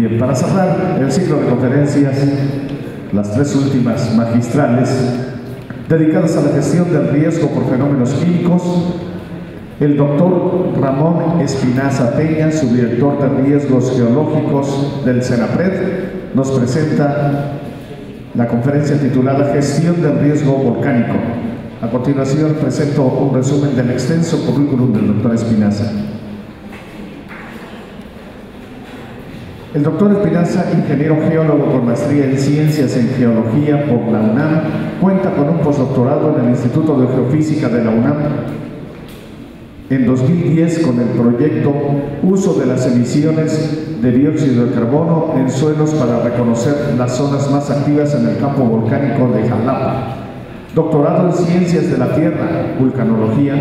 Bien, para cerrar el ciclo de conferencias, las tres últimas magistrales, dedicadas a la gestión del riesgo por fenómenos químicos, el doctor Ramón Espinaza Peña, subdirector de riesgos geológicos del CENAPRED, nos presenta la conferencia titulada Gestión del riesgo volcánico. A continuación presento un resumen del extenso currículum del doctor Espinaza. El doctor Espinaza, ingeniero geólogo con maestría en Ciencias en Geología por la UNAM, cuenta con un postdoctorado en el Instituto de Geofísica de la UNAM. En 2010, con el proyecto Uso de las emisiones de dióxido de carbono en suelos para reconocer las zonas más activas en el campo volcánico de Jalapa. Doctorado en Ciencias de la Tierra, Vulcanología,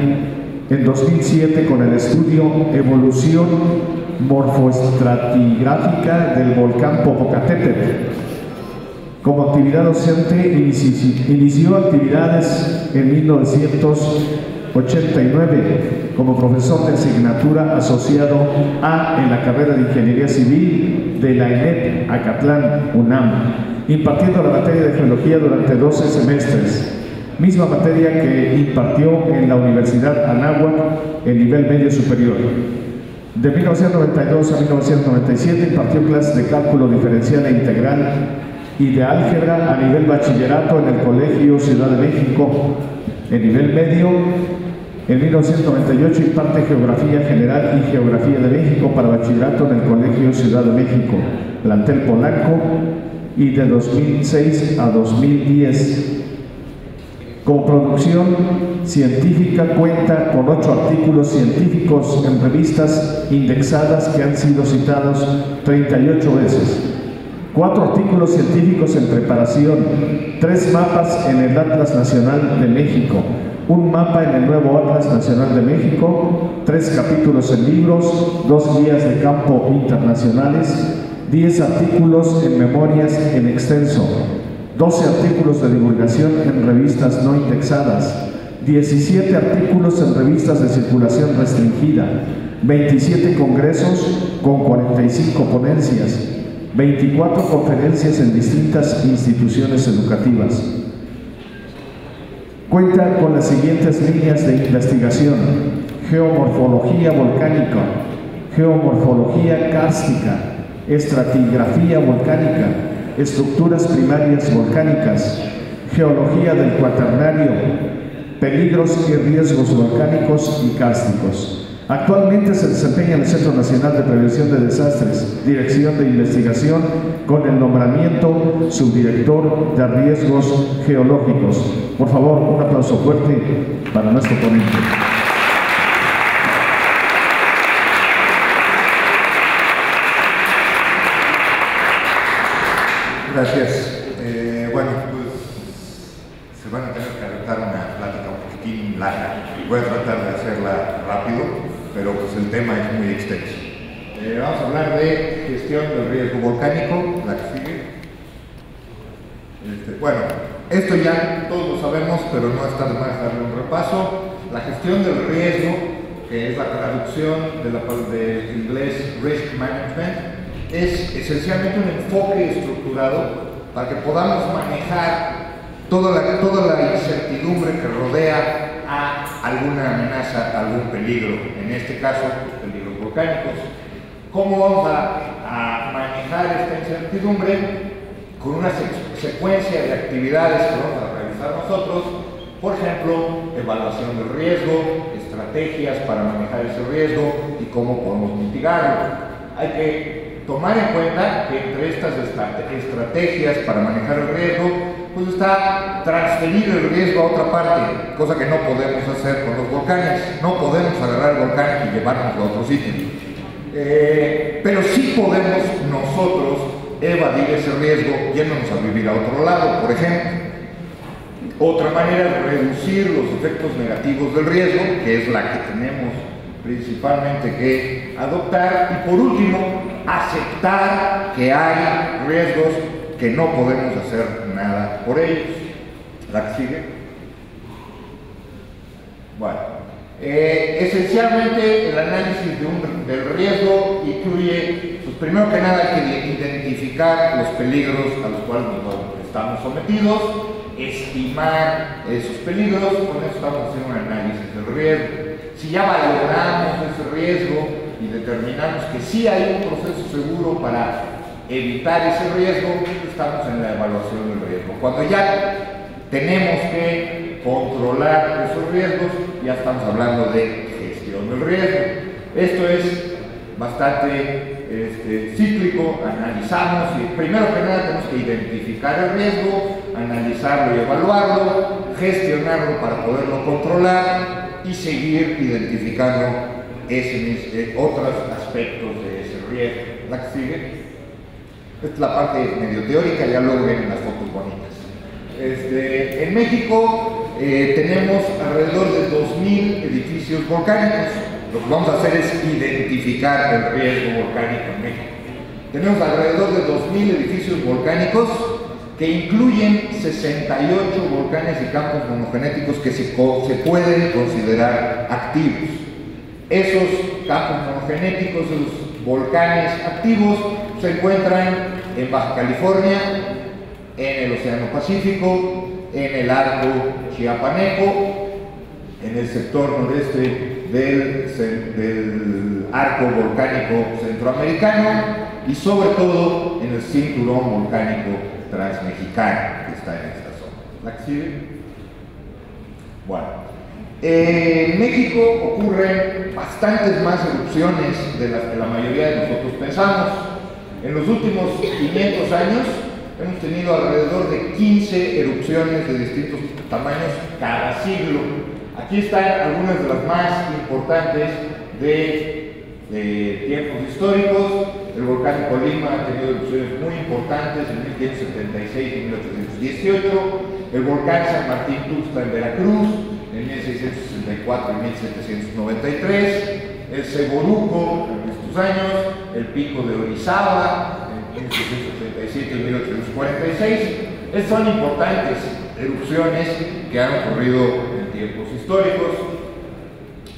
en 2007 con el estudio Evolución morfoestratigráfica del volcán Popocatépetl. Como actividad docente inició actividades en 1989 como profesor de asignatura asociado A en la carrera de Ingeniería Civil de la ENEP Acatlán, UNAM, impartiendo la materia de Geología durante 12 semestres misma materia que impartió en la Universidad Anáhuac en nivel medio superior. De 1992 a 1997 impartió clases de cálculo diferencial e integral y de álgebra a nivel bachillerato en el Colegio Ciudad de México. En nivel medio, en 1998 imparte Geografía General y Geografía de México para bachillerato en el Colegio Ciudad de México, plantel Polanco, y de 2006 a 2010 como producción científica cuenta con ocho artículos científicos en revistas indexadas que han sido citados 38 veces, cuatro artículos científicos en preparación, tres mapas en el Atlas Nacional de México, un mapa en el nuevo Atlas Nacional de México, tres capítulos en libros, dos guías de campo internacionales, diez artículos en memorias en extenso, 12 artículos de divulgación en revistas no indexadas, 17 artículos en revistas de circulación restringida, 27 congresos con 45 ponencias, 24 conferencias en distintas instituciones educativas. Cuenta con las siguientes líneas de investigación, geomorfología volcánica, geomorfología kárstica, estratigrafía volcánica, estructuras primarias volcánicas, geología del cuaternario, peligros y riesgos volcánicos y cársticos. Actualmente se desempeña en el Centro Nacional de Prevención de Desastres, Dirección de Investigación, con el nombramiento subdirector de riesgos geológicos. Por favor, un aplauso fuerte para nuestro ponente. Gracias. Eh, bueno, pues se van a tener que adaptar una plática un poquitín larga. Voy a tratar de hacerla rápido, pero pues el tema es muy extenso. Eh, vamos a hablar de gestión del riesgo volcánico, la que sigue. Este, bueno, esto ya todos lo sabemos, pero no está de más darle un repaso. La gestión del riesgo, que es la traducción de del inglés Risk Management, es esencialmente un enfoque estructurado para que podamos manejar toda la, toda la incertidumbre que rodea a alguna amenaza, a algún peligro, en este caso los peligros volcánicos. ¿Cómo vamos a, manejar esta incertidumbre? Con una secuencia de actividades que vamos a realizar nosotros, por ejemplo, evaluación del riesgo, estrategias para manejar ese riesgo y cómo podemos mitigarlo. Hay que tomar en cuenta que entre estas estrategias para manejar el riesgo, pues está transferir el riesgo a otra parte, cosa que no podemos hacer con los volcanes. No podemos agarrar el volcán y llevarnos a otro sitio. Eh, pero sí podemos nosotros evadir ese riesgo yéndonos a vivir a otro lado, por ejemplo. Otra manera de reducir los efectos negativos del riesgo, que es la que tenemos principalmente que adoptar. Y por último, aceptar que hay riesgos que no podemos hacer nada por ellos. ¿La que sigue? Bueno, Eh, esencialmente el análisis del riesgo incluye, pues primero que nada hay que identificar los peligros a los cuales estamos sometidos, estimar esos peligros, con eso estamos haciendo un análisis del riesgo. Si ya valoramos ese riesgo y determinamos que sí hay un proceso seguro para evitar ese riesgo, estamos en la evaluación del riesgo. Cuando ya tenemos que controlar esos riesgos, ya estamos hablando de gestión del riesgo. Esto es bastante este, cíclico, analizamos y primero que nada tenemos que identificar el riesgo, analizarlo y evaluarlo, gestionarlo para poderlo controlar y seguir identificando ese, otros aspectos de ese riesgo. ¿La que sigue? Es la parte medio teórica, ya luego vienen las fotos bonitas. Este, en México eh, tenemos alrededor de 2.000 edificios volcánicos. Lo que vamos a hacer es identificar el riesgo volcánico en México. Tenemos alrededor de 2.000 edificios volcánicos que incluyen 68 volcanes y campos monogenéticos que se, se pueden considerar activos. Esos campos monogenéticos, esos volcanes activos, se encuentran en Baja California, en el Océano Pacífico, en el arco chiapaneco, en el sector noreste del, arco volcánico centroamericano y sobre todo en el cinturón volcánico transmexicano que está en esta zona. ¿La que? Bueno, en México ocurren bastantes más erupciones de las que la mayoría de nosotros pensamos. En los últimos 500 años hemos tenido alrededor de 15 erupciones de distintos tamaños cada siglo. Aquí están algunas de las más importantes de, tiempos históricos. El volcán Colima ha tenido erupciones muy importantes en 1576 y 1818. El volcán San Martín Tuxtla en Veracruz en 1664 y 1793. El Seboruco en estos años. El pico de Orizaba 1837 y 1846. Estas son importantes erupciones que han ocurrido en tiempos históricos.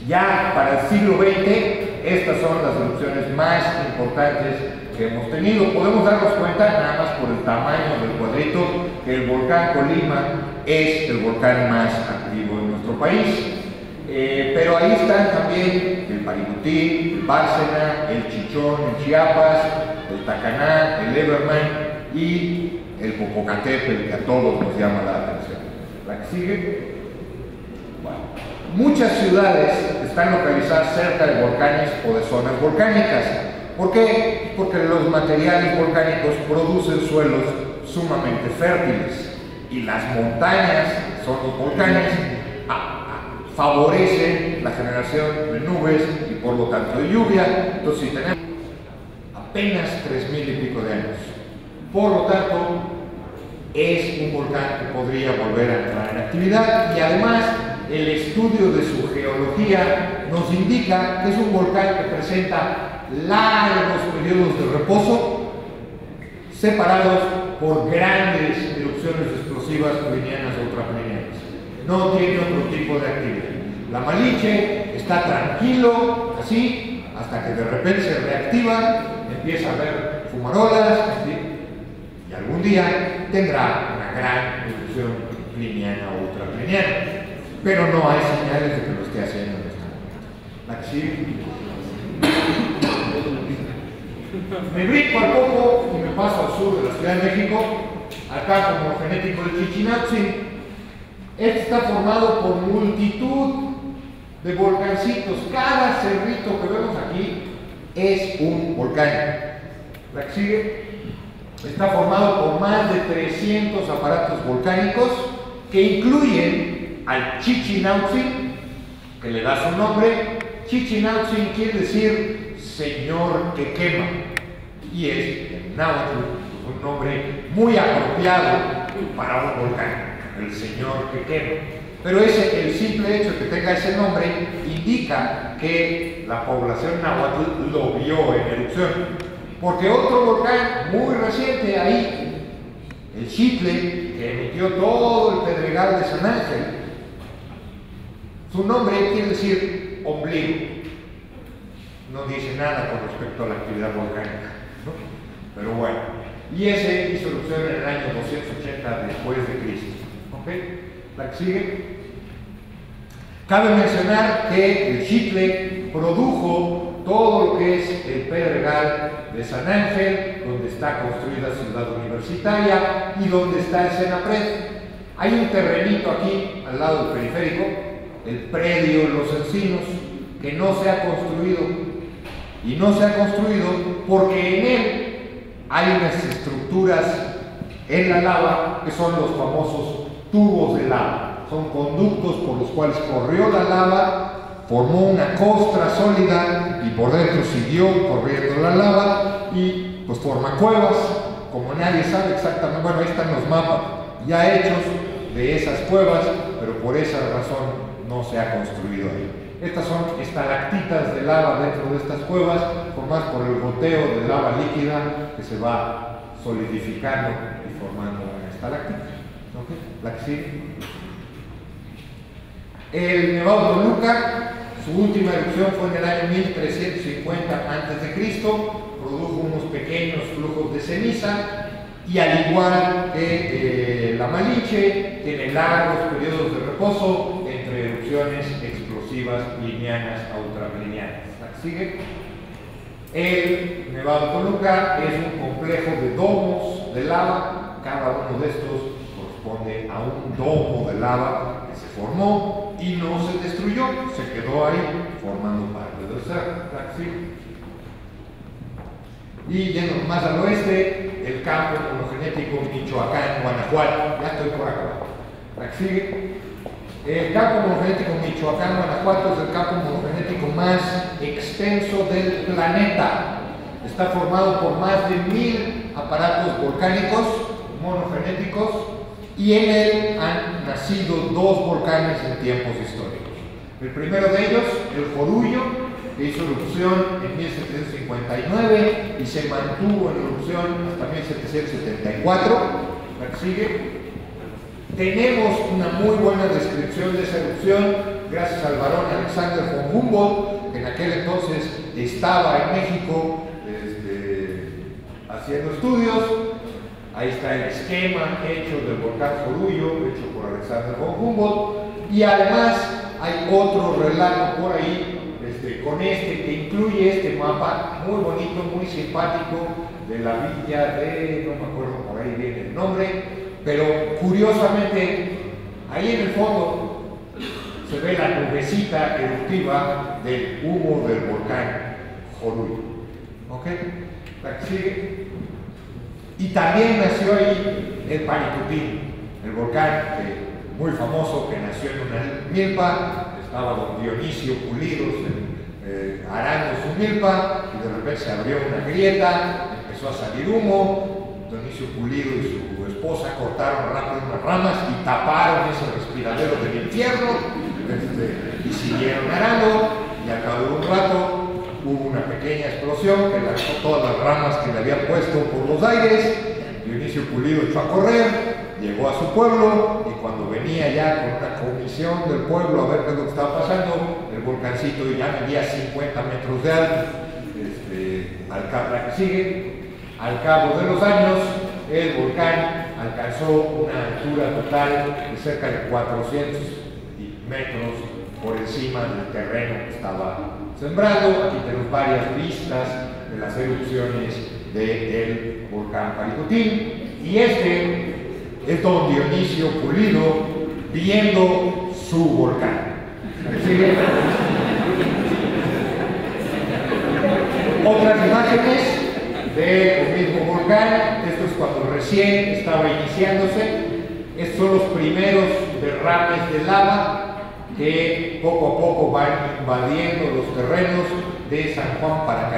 Ya para el siglo XX, estas son las erupciones más importantes que hemos tenido. Podemos darnos cuenta, nada más por el tamaño del cuadrito, que el volcán Colima es el volcán más en país. Eh, pero ahí están también el Paributín, el Bárcena, el Chichón en Chiapas, el Tacaná, el Everman y el Popocatépetl, que a todos nos llama la atención. ¿La que sigue? Bueno, muchas ciudades están localizadas cerca de volcanes o de zonas volcánicas. ¿Por qué? Porque los materiales volcánicos producen suelos sumamente fértiles y las montañas, son los volcanes, favorecen la generación de nubes y por lo tanto de lluvia. Entonces, si tenemos apenas 3.000 y pico de años. Por lo tanto, es un volcán que podría volver a entrar en actividad y además el estudio de su geología nos indica que es un volcán que presenta largos periodos de reposo separados por grandes erupciones explosivas plinianas o ultraplinianas. No tiene otro tipo de actividad. La Maliche está tranquilo, así, hasta que de repente se reactiva empieza a ver fumarolas y algún día tendrá una gran erupción pliniana o ultrapliniana. Pero no hay señales de que lo esté haciendo en este momento. La Me brinco al poco y me paso al sur de la Ciudad de México, acá como genético de Chichinautzin. Este está formado por multitud de volcancitos. Cada cerrito que vemos aquí es un volcán. La que sigue está formado por más de 300 aparatos volcánicos que incluyen al Chichinautzin, que le da su nombre. Chichinautzin quiere decir señor que quema y es náhuatl un nombre muy apropiado para un volcán, el señor que quema. Pero ese, el simple hecho de que tenga ese nombre indica que la población náhuatl lo vio en erupción. Porque otro volcán muy reciente ahí, el Chitle, que emitió todo el pedregal de San Ángel, Su nombre quiere decir ombligo. No dice nada con respecto a la actividad volcánica. Pero bueno, y ese hizo erupción en el año 280 después de Cristo. ¿Ok? La que sigue. Cabe mencionar que el Chitle produjo todo lo que es el Pedregal de San Ángel, donde está construida Ciudad Universitaria y donde está el Senapred. Hay un terrenito aquí al lado del periférico, el predio Los Encinos, que no se ha construido. Y no se ha construido porque en él hay unas estructuras en la lava que son los famosos tubos de lava. Son conductos por los cuales corrió la lava, formó una costra sólida y por dentro siguió corriendo la lava y pues forma cuevas, como nadie sabe exactamente, bueno, ahí están los mapas ya hechos de esas cuevas, pero por esa razón no se ha construido ahí. Estas son estalactitas de lava dentro de estas cuevas, formadas por el goteo de lava líquida que se va solidificando y formando una estalactita. Sigue. El Nevado Toluca, su última erupción fue en el año 1350 a.C., produjo unos pequeños flujos de ceniza y al igual que eh, la Malinche, tiene largos periodos de reposo entre erupciones explosivas lineanas a ultralineanas. ¿Sigue? El Nevado Toluca es un complejo de domos de lava, cada uno de estos corresponde a un domo de lava que se formó y no se destruyó, se quedó ahí formando parte del ser. Y yendo más al oeste, el campo monogenético Michoacán, Guanajuato, ya estoy por acá. sigue. El campo monogenético Michoacán, Guanajuato es el campo monogenético más extenso del planeta. Está formado por más de mil aparatos volcánicos monogenéticos y en él han nacido dos volcanes en tiempos históricos. El primero de ellos, el Jorullo, que hizo erupción en 1759 y se mantuvo en erupción hasta 1774. La sigue. Tenemos una muy buena descripción de esa erupción gracias al varón Alexander von Humboldt, que en aquel entonces estaba en México este, haciendo estudios. Ahí está el esquema hecho del volcán Jorullo, hecho por Alexander von Humboldt. Y además hay otro relato por ahí este, con este que incluye este mapa muy bonito, muy simpático de la villa de, no me acuerdo por ahí viene el nombre, pero curiosamente, ahí en el fondo se ve la nubecita eruptiva del humo del volcán Jorullo. ¿Ok? La. Y también nació ahí el Panicutín, el volcán muy famoso que nació en una milpa, estaba don Dionisio Pulidos eh, arando su milpa y de repente se abrió una grieta, empezó a salir humo, Dionisio Pulido y su esposa cortaron rápido unas ramas y taparon ese respiradero del infierno este, y siguieron arando y al cabo de un rato hubo una pequeña explosión que lanzó todas las ramas que le habían puesto por los aires. Dionisio Pulido echó a correr, llegó a su pueblo y cuando venía ya con una comisión del pueblo a ver qué es lo que estaba pasando, el volcancito ya medía 50 metros de alto. Este, al cabo, sigue, al cabo de los años, el volcán alcanzó una altura total de cerca de 400 metros por encima del terreno que estaba sembrado. Aquí tenemos varias vistas de las erupciones del volcán Paricutín. Y este es don Dionisio Pulido viendo su volcán. Otras imágenes del mismo volcán, esto es cuando recién estaba iniciándose, estos son los primeros derrames de lava que poco a poco van invadiendo los terrenos de San Juan para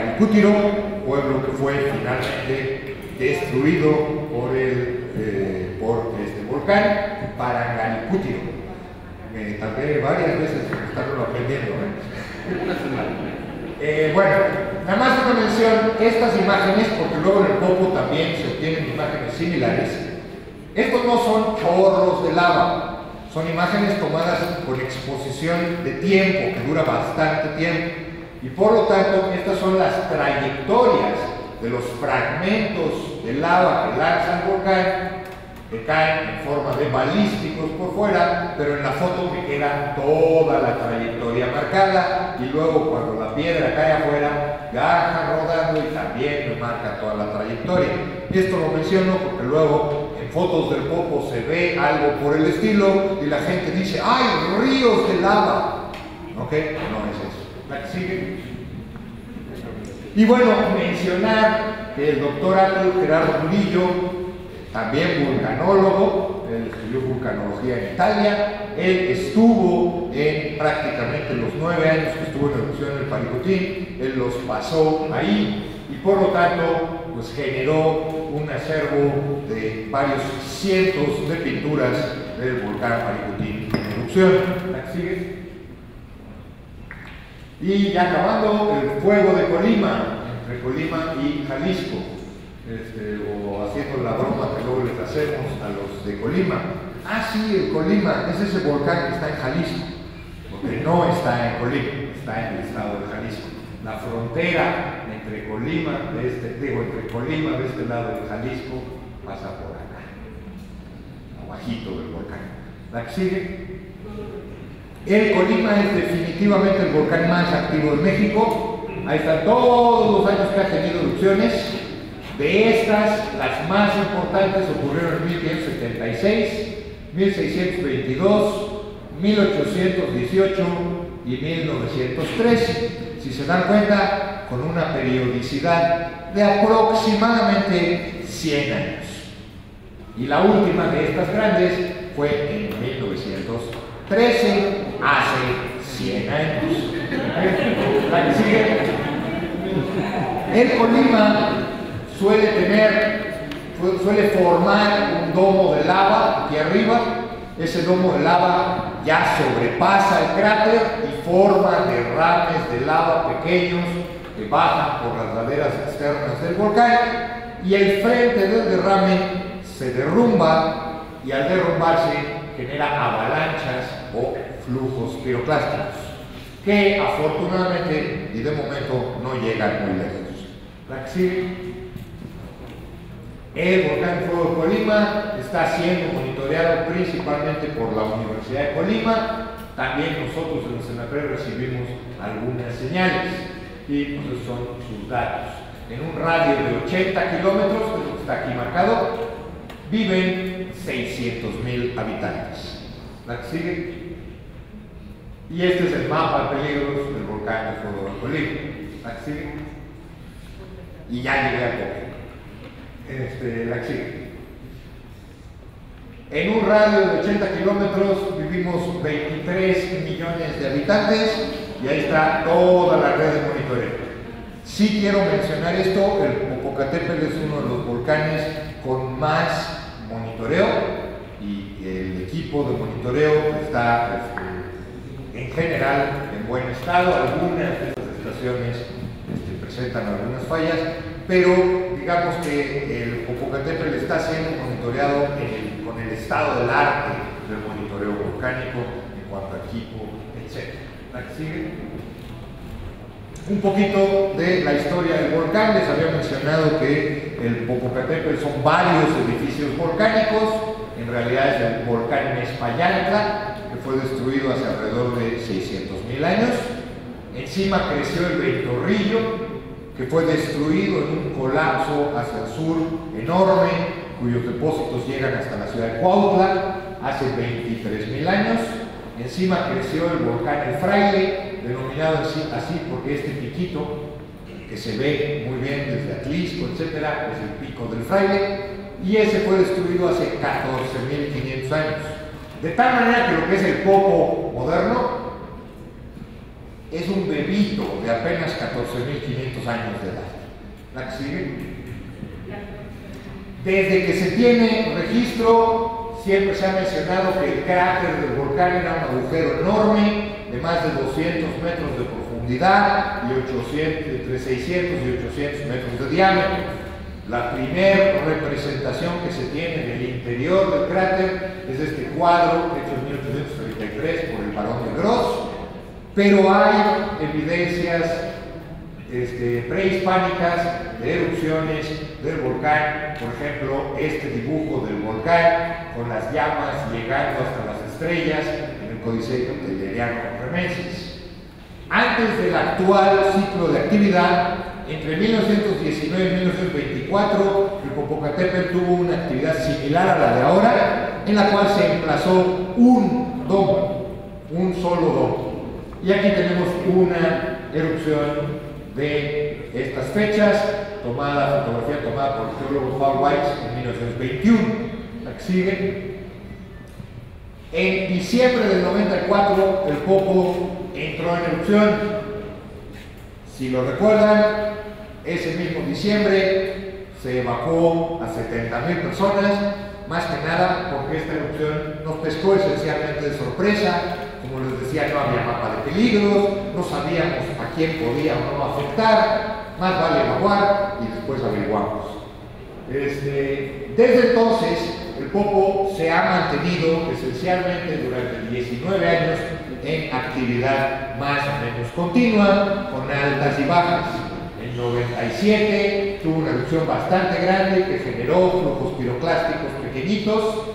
pueblo que fue finalmente destruido por, el, eh, por este volcán Parangaricútiro. Me tardé varias veces en estarlo aprendiendo. ¿eh? Eh, bueno, nada más una mención, estas imágenes, porque luego en el Popo también se obtienen imágenes similares, estos no son chorros de lava, Son imágenes tomadas con exposición de tiempo, que dura bastante tiempo. Y por lo tanto, estas son las trayectorias de los fragmentos de lava que lanza el volcán que caen en forma de balísticos por fuera, pero en la foto me queda toda la trayectoria marcada y luego cuando la piedra cae afuera, viaja rodando y también me marca toda la trayectoria. Y esto lo menciono porque luego fotos del Popo se ve algo por el estilo y la gente dice, ¡ay, ríos de lava! ¿Ok? No es eso. ¿La que sigue? Y bueno, mencionar que el doctor Gerardo Murillo también vulcanólogo, él estudió vulcanología en Italia, él estuvo en prácticamente los nueve años que estuvo en erupción en el Paricutín, él los pasó ahí y por lo tanto pues generó un acervo de varios cientos de pinturas del volcán Paricutín en erupción. sigue? Y ya acabando, el fuego de Colima, entre Colima y Jalisco este, o haciendo la broma que luego les hacemos a los de Colima. Ah, sí, el Colima, es ese volcán que está en Jalisco, porque no está en Colima, está en el estado de Jalisco. La frontera entre Colima, de este, digo, entre Colima de este lado de Jalisco, pasa por acá, abajito del volcán. ¿La que? El Colima es definitivamente el volcán más activo de México. Ahí están todos los años que ha tenido erupciones. De estas, las más importantes ocurrieron en 1576, 1622, 1818 y 1913. Si se dan cuenta, con una periodicidad de aproximadamente 100 años. Y la última de estas grandes fue en 1913, hace 100 años. ¿La que sigue? El Colima suele tener, suele formar un domo de lava aquí arriba. Ese domo de lava ya sobrepasa el cráter y forma derrames de lava pequeños que bajan por las laderas externas del volcán y el frente del derrame se derrumba y al derrumbarse genera avalanchas o flujos piroclásticos que afortunadamente y de momento no llegan muy lejos. El volcán de Fuego de Colima está siendo monitoreado principalmente por la Universidad de Colima. También nosotros en el Senapre recibimos algunas señales y pues son sus datos. En un radio de 80 kilómetros, que está aquí marcado, viven 600 mil habitantes. ¿La que sigue? Y este es el mapa de peligros del volcán de Fuego de Colima. ¿La que sigue? Y ya llegué a poco este, la En un radio de 80 kilómetros vivimos 23 millones de habitantes y ahí está toda la red de monitoreo. Sí quiero mencionar esto, el Popocatépetl es uno de los volcanes con más monitoreo y el equipo de monitoreo está este, en general en buen estado, algunas de estas estaciones este, presentan algunas fallas, pero digamos que el Popocatépetl está siendo monitoreado con el estado del arte del monitoreo volcánico en cuanto a equipo, etc. Un poquito de la historia del volcán, les había mencionado que el Popocatépetl son varios edificios volcánicos, en realidad es el volcán Espayantla, que fue destruido hace alrededor de 600.000 años. Encima creció el Ventorrillo, que fue destruido en un colapso hacia el sur enorme, cuyos depósitos llegan hasta la ciudad de Cuautla hace 23.000 años. Encima creció el volcán El Fraile, denominado así, porque este piquito, que se ve muy bien desde Atlisco, etcétera, es el pico del Fraile, y ese fue destruido hace 14.500 años. De tal manera que lo que es el Popo moderno es un bebito de apenas 14.500 años de edad. Desde que se tiene registro, siempre se ha mencionado que el cráter del volcán era un agujero enorme de más de 200 metros de profundidad y 800, entre 600 y 800 metros de diámetro. La primera representación que se tiene del interior del cráter es este cuadro hecho en pero hay evidencias este, prehispánicas de erupciones del volcán, por ejemplo, este dibujo del volcán con las llamas llegando hasta las estrellas en el Códice Telleriano Remensis. Antes del actual ciclo de actividad, entre 1919 y 1924, el Popocatépetl tuvo una actividad similar a la de ahora, en la cual se emplazó un domo, un solo domo. Y aquí tenemos una erupción de estas fechas, tomada, fotografía tomada por el geólogo Paul Weiss en 1921. La que sigue. En diciembre del 94 el Popo entró en erupción. Si lo recuerdan, ese mismo diciembre se evacuó a 70.000 personas, más que nada porque esta erupción nos pescó esencialmente de sorpresa, les decía, no había mapa de peligros, no sabíamos a quién podía o no afectar, más vale evacuar y después averiguamos. Este, desde entonces, el Popo se ha mantenido esencialmente durante 19 años en actividad más o menos continua, con altas y bajas. En 97 tuvo una erupción bastante grande que generó flujos piroclásticos pequeñitos,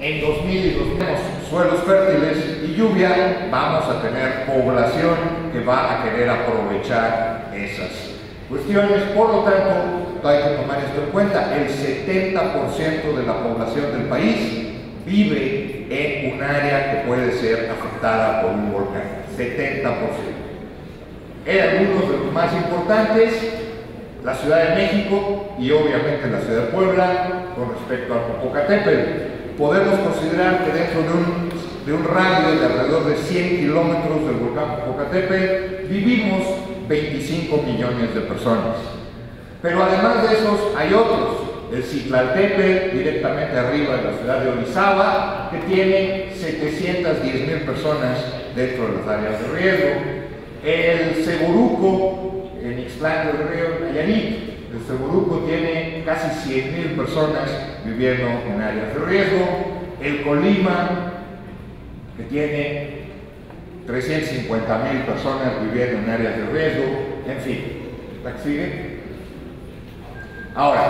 en 2000 y 2000 suelos fértiles y lluvia, vamos a tener población que va a querer aprovechar esas cuestiones. Por lo tanto, hay que tomar esto en cuenta. El 70% de la población del país vive en un área que puede ser afectada por un volcán. 70%. En algunos de los más importantes, la Ciudad de México y obviamente la Ciudad de Puebla con respecto al Popocatépetl podemos considerar que dentro de un, de un radio de alrededor de 100 kilómetros del volcán Popocatépetl vivimos 25 millones de personas. Pero además de esos hay otros. El Citlaltepe, directamente arriba de la ciudad de Orizaba, que tiene 710 mil personas dentro de las áreas de riesgo. El Seguruco, en Ixtlán del Río Nayarit, el Seguruco tiene casi 100.000 personas viviendo en áreas de riesgo. El Colima, que tiene 350.000 personas viviendo en áreas de riesgo. En fin, ¿la que sigue? Ahora,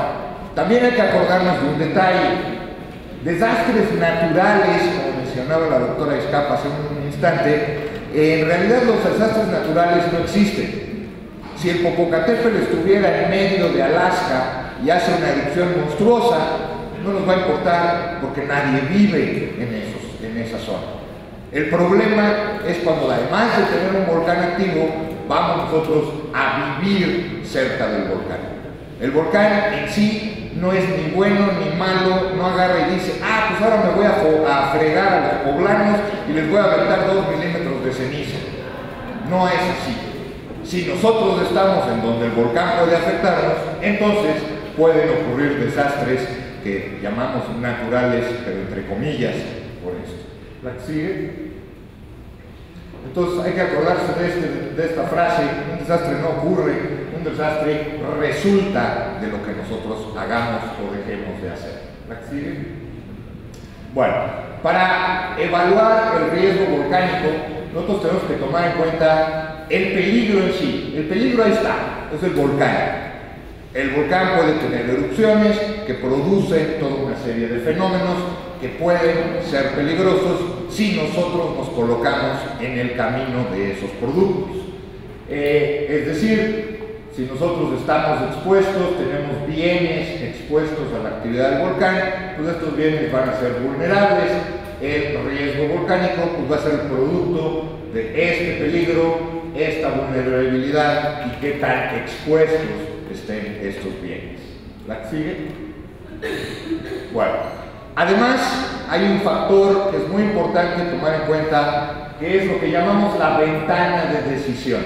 también hay que acordarnos de un detalle. Desastres naturales, como mencionaba la doctora Escapa hace un instante, en realidad los desastres naturales no existen. Si el Popocatépetl estuviera en medio de Alaska y hace una erupción monstruosa, no nos va a importar porque nadie vive en, esos, en esa zona. El problema es cuando además de tener un volcán activo, vamos nosotros a vivir cerca del volcán. El volcán en sí no es ni bueno ni malo, no agarra y dice, ah, pues ahora me voy a, fregar a los poblanos y les voy a aventar dos milímetros de ceniza. No es así. Si nosotros estamos en donde el volcán puede afectarnos, entonces pueden ocurrir desastres que llamamos naturales, pero entre comillas, por esto. ¿La que sigue? Entonces hay que acordarse de, este, de esta frase, un desastre no ocurre, un desastre resulta de lo que nosotros hagamos o dejemos de hacer. ¿La que sigue? Bueno, para evaluar el riesgo volcánico, nosotros tenemos que tomar en cuenta el peligro en sí. El peligro ahí está, es el volcán. El volcán puede tener erupciones que producen toda una serie de fenómenos que pueden ser peligrosos si nosotros nos colocamos en el camino de esos productos. Eh, es decir, si nosotros estamos expuestos, tenemos bienes expuestos a la actividad del volcán, pues estos bienes van a ser vulnerables. El riesgo volcánico pues, va a ser el producto de este peligro esta vulnerabilidad y qué tan expuestos estén estos bienes. ¿La sigue? Bueno, además hay un factor que es muy importante tomar en cuenta, que es lo que llamamos la ventana de decisión.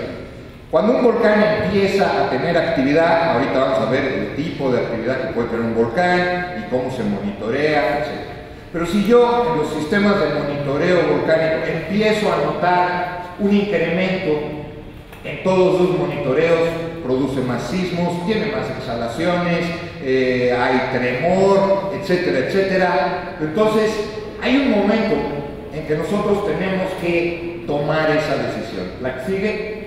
Cuando un volcán empieza a tener actividad, ahorita vamos a ver el tipo de actividad que puede tener un volcán y cómo se monitorea, etc. Pero si yo en los sistemas de monitoreo volcánico empiezo a notar un incremento en todos los monitoreos produce más sismos, tiene más exhalaciones, eh, hay tremor, etcétera, etcétera. Entonces, hay un momento en que nosotros tenemos que tomar esa decisión. La que sigue.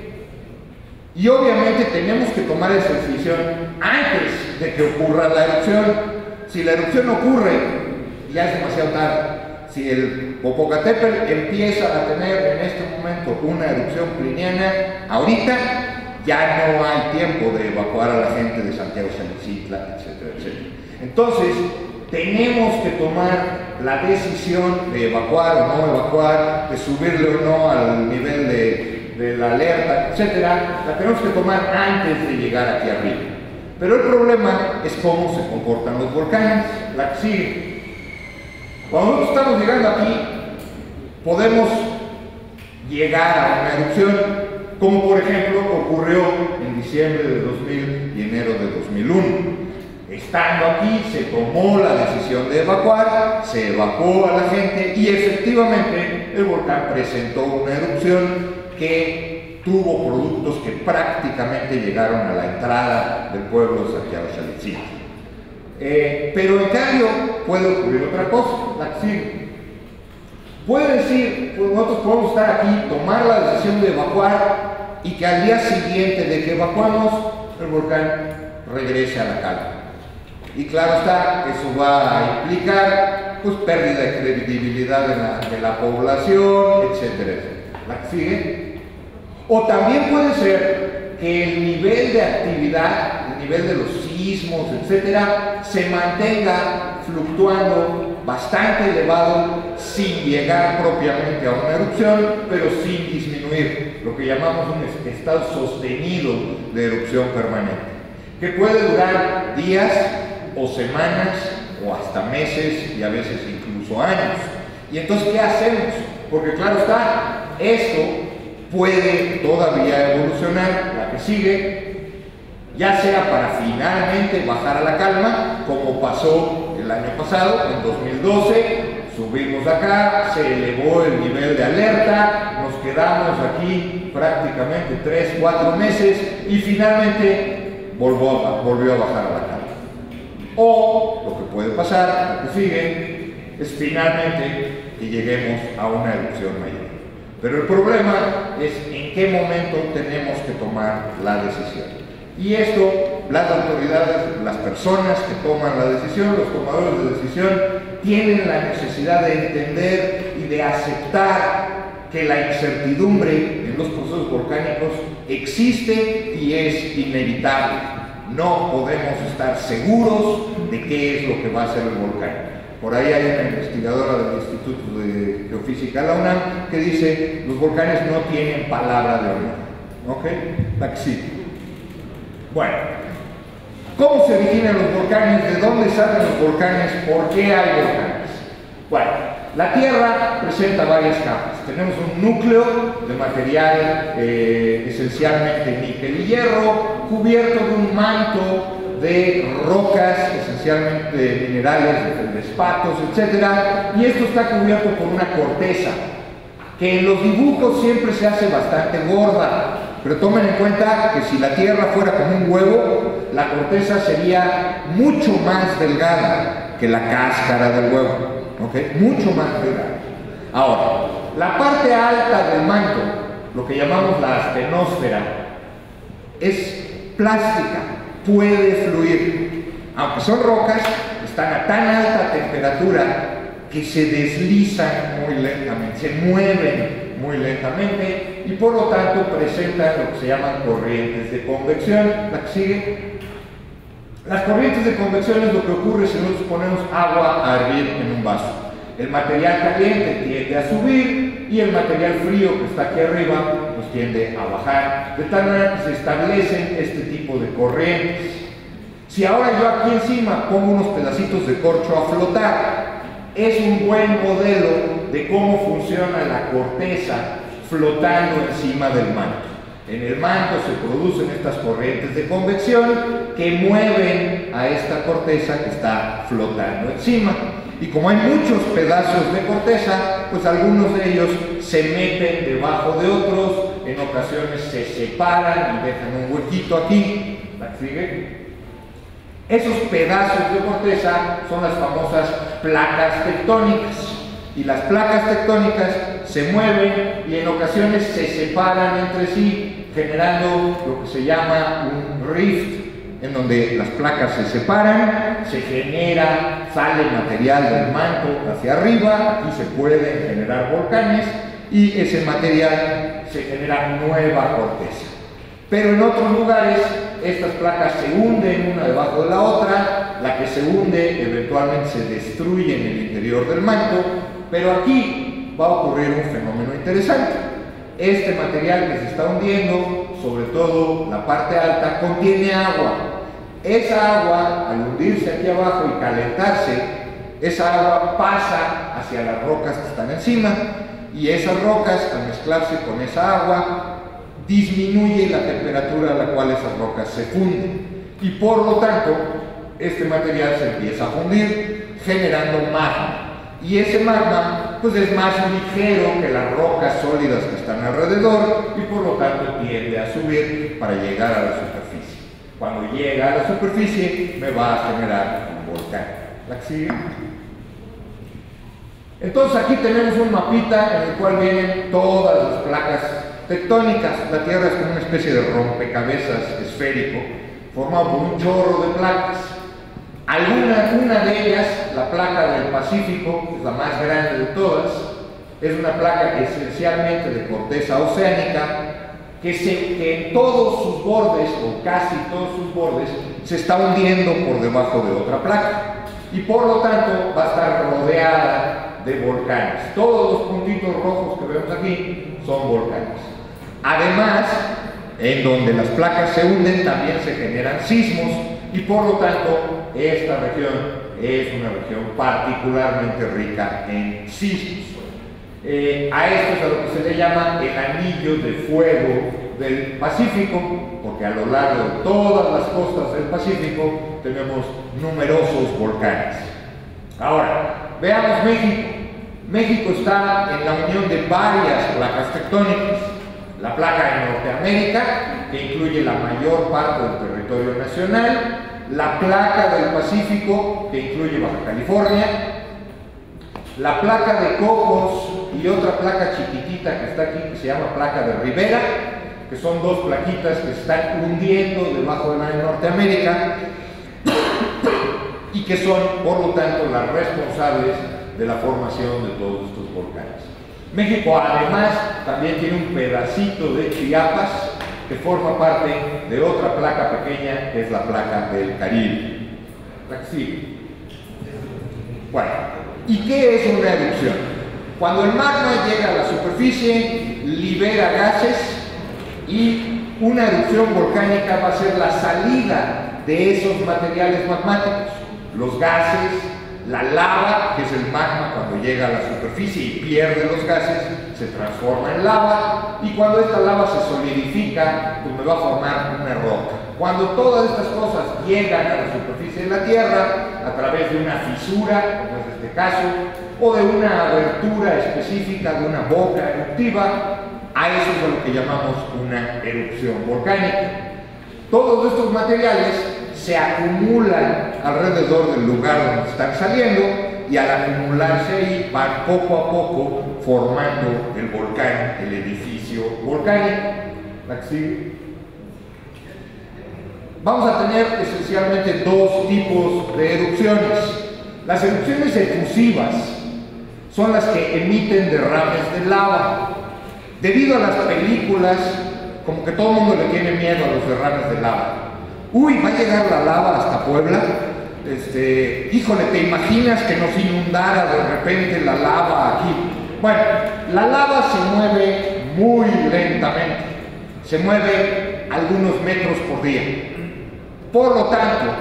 Y obviamente tenemos que tomar esa decisión antes de que ocurra la erupción. Si la erupción ocurre, ya es demasiado tarde. Si el Popocatépetl empieza a tener en este momento una erupción pliniana, ahorita ya no hay tiempo de evacuar a la gente de Santiago Salicitla, etcétera, etcétera. Entonces, tenemos que tomar la decisión de evacuar o no evacuar, de subirle o no al nivel de, la alerta, etcétera, la tenemos que tomar antes de llegar aquí arriba. Pero el problema es cómo se comportan los volcanes. La sigue. Cuando nosotros estamos llegando aquí, podemos llegar a una erupción, como por ejemplo ocurrió en diciembre de 2000 y enero de 2001. Estando aquí, se tomó la decisión de evacuar, se evacuó a la gente y efectivamente el volcán presentó una erupción que tuvo productos que prácticamente llegaron a la entrada del pueblo de Santiago Chalitzita. Eh, pero en cambio puede ocurrir otra cosa, la. Puede decir, pues nosotros podemos estar aquí, tomar la decisión de evacuar y que al día siguiente de que evacuamos, el volcán regrese a la calma. Y claro está, eso va a implicar pues, pérdida de credibilidad de la, población, etcétera, etcétera. ¿La que sigue? O también puede ser que el nivel de actividad, el nivel de los sismos, etcétera, se mantenga fluctuando bastante elevado sin llegar propiamente a una erupción, pero sin disminuir, lo que llamamos un estado sostenido de erupción permanente, que puede durar días, o semanas o hasta meses y a veces incluso años. Y entonces, ¿qué hacemos? Porque claro está, esto puede todavía evolucionar, la que sigue, ya sea para finalmente bajar a la calma, como pasó el año pasado, en 2012, subimos acá, se elevó el nivel de alerta, nos quedamos aquí prácticamente 3, 4 meses y finalmente volvió a, bajar a la calma. O lo que puede pasar, lo que sigue, es finalmente que lleguemos a una erupción mayor. Pero el problema es en qué momento tenemos que tomar la decisión. Y esto, las autoridades, las personas que toman la decisión, los tomadores de decisión, tienen la necesidad de entender y de aceptar que la incertidumbre en los procesos volcánicos existe y es inevitable no podemos estar seguros de qué es lo que va a ser el volcán. Por ahí hay una investigadora del Instituto de Geofísica de la UNAM que dice, los volcanes no tienen palabra de honor. ¿Ok? Sí. Bueno, ¿cómo se originan los volcanes? ¿De dónde salen los volcanes? ¿Por qué hay volcanes? Bueno, la Tierra presenta varias capas. Tenemos un núcleo de material eh, esencialmente níquel y hierro, cubierto de un manto de rocas, esencialmente minerales, de espatos, etc. Y esto está cubierto por una corteza, que en los dibujos siempre se hace bastante gorda. Pero tomen en cuenta que si la Tierra fuera como un huevo, la corteza sería mucho más delgada que la cáscara del huevo. Mucho más delgada. Ahora, la parte alta del manto, lo que llamamos la astenosfera, es plástica, puede fluir. Aunque son rocas, están a tan alta temperatura que se deslizan muy lentamente, se mueven muy lentamente y por lo tanto presentan lo que se llaman corrientes de convección. La que sigue. Las corrientes de convección es lo que ocurre si nosotros ponemos agua a hervir en un vaso. El material caliente tiende a subir y el material frío que está aquí arriba pues tiende a bajar. De tal manera que se establecen este tipo de corrientes. Si ahora yo aquí encima pongo unos pedacitos de corcho a flotar, es un buen modelo de cómo funciona la corteza flotando encima del manto. En el manto se producen estas corrientes de convección que mueven a esta corteza que está flotando encima. Y como hay muchos pedazos de corteza, pues algunos de ellos se meten debajo de otros, en ocasiones se separan y dejan un huequito aquí. ¿Sigue? Esos pedazos de corteza son las famosas placas tectónicas. Y las placas tectónicas se mueven y en ocasiones se separan entre sí, generando lo que se llama un rift, en donde las placas se separan, se genera, sale material del manto hacia arriba, aquí se pueden generar volcanes y ese material se genera nueva corteza. Pero en otros lugares estas placas se hunden una debajo de la otra, la que se hunde eventualmente se destruye en el interior del manto, pero aquí va a ocurrir un fenómeno interesante. Este material que se está hundiendo, sobre todo la parte alta, contiene agua. Esa agua, al hundirse aquí abajo y calentarse, esa agua pasa hacia las rocas que están encima y esas rocas, al mezclarse con esa agua, disminuye la temperatura a la cual esas rocas se funden y por lo tanto este material se empieza a fundir generando magma y ese magma pues es más ligero que las rocas sólidas que están alrededor y por lo tanto tiende a subir para llegar a la superficie cuando llega a la superficie me va a generar un volcán ¿la sigue? entonces aquí tenemos un mapita en el cual vienen todas las placas tectónicas. La Tierra es como una especie de rompecabezas esférico, formado por un chorro de placas. Alguna, una de ellas, la placa del Pacífico, es la más grande de todas, es una placa esencialmente de corteza oceánica, que, se, que en todos sus bordes, o casi todos sus bordes, se está hundiendo por debajo de otra placa. Y por lo tanto va a estar rodeada de volcanes. Todos los puntitos rojos que vemos aquí son volcanes. Además, en donde las placas se hunden también se generan sismos y por lo tanto esta región es una región particularmente rica en sismos. Eh, a esto es a lo que se le llama el anillo de fuego del Pacífico, porque a lo largo de todas las costas del Pacífico tenemos numerosos volcanes. Ahora, veamos México. México está en la unión de varias placas tectónicas la placa de Norteamérica, que incluye la mayor parte del territorio nacional, la placa del Pacífico, que incluye Baja California, la placa de Cocos y otra placa chiquitita que está aquí, que se llama placa de Rivera, que son dos plaquitas que están hundiendo debajo de de Norteamérica y que son, por lo tanto, las responsables de la formación de todos estos volcanes. México además también tiene un pedacito de Chiapas que forma parte de otra placa pequeña que es la placa del Caribe. La Bueno, ¿y qué es una erupción? Cuando el magma llega a la superficie, libera gases y una erupción volcánica va a ser la salida de esos materiales magmáticos, los gases, la lava, que es el magma cuando llega a la superficie y pierde los gases, se transforma en lava y cuando esta lava se solidifica, pues me va a formar una roca. Cuando todas estas cosas llegan a la superficie de la Tierra a través de una fisura, como es este caso, o de una abertura específica de una boca eruptiva, a eso es lo que llamamos una erupción volcánica. Todos estos materiales se acumulan alrededor del lugar donde están saliendo y al acumularse ahí van poco a poco formando el volcán, el edificio volcánico. Vamos a tener esencialmente dos tipos de erupciones. Las erupciones efusivas son las que emiten derrames de lava. Debido a las películas, como que todo el mundo le tiene miedo a los derrames de lava uy, va a llegar la lava hasta Puebla, este, híjole, ¿te imaginas que nos inundara de repente la lava aquí? Bueno, la lava se mueve muy lentamente, se mueve algunos metros por día. Por lo tanto,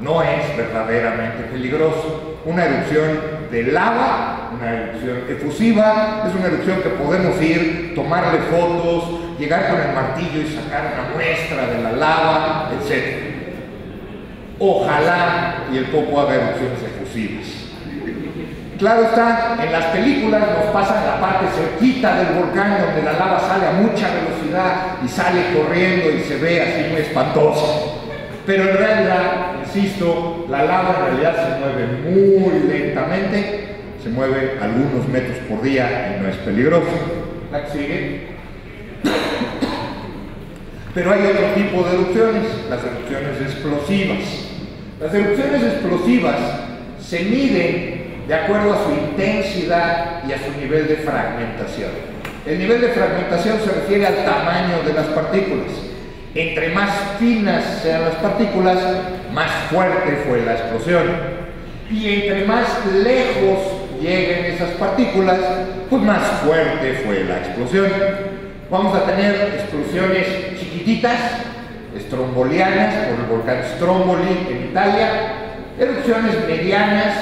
no es verdaderamente peligroso. Una erupción de lava, una erupción efusiva, es una erupción que podemos ir, tomarle fotos, llegar con el martillo y sacar una muestra de la lava, etc. Ojalá y el poco haga erupciones efusivas. Claro está, en las películas nos pasan la parte cerquita del volcán donde la lava sale a mucha velocidad y sale corriendo y se ve así muy espantoso. Pero en realidad, insisto, la lava en realidad se mueve muy lentamente se mueve algunos metros por día y no es peligroso. La. Pero hay otro tipo de erupciones, las erupciones explosivas. Las erupciones explosivas se miden de acuerdo a su intensidad y a su nivel de fragmentación. El nivel de fragmentación se refiere al tamaño de las partículas. Entre más finas sean las partículas, más fuerte fue la explosión. Y entre más lejos lleguen esas partículas, pues más fuerte fue la explosión. Vamos a tener explosiones chiquititas, estrombolianas, por el volcán Stromboli en Italia, erupciones medianas,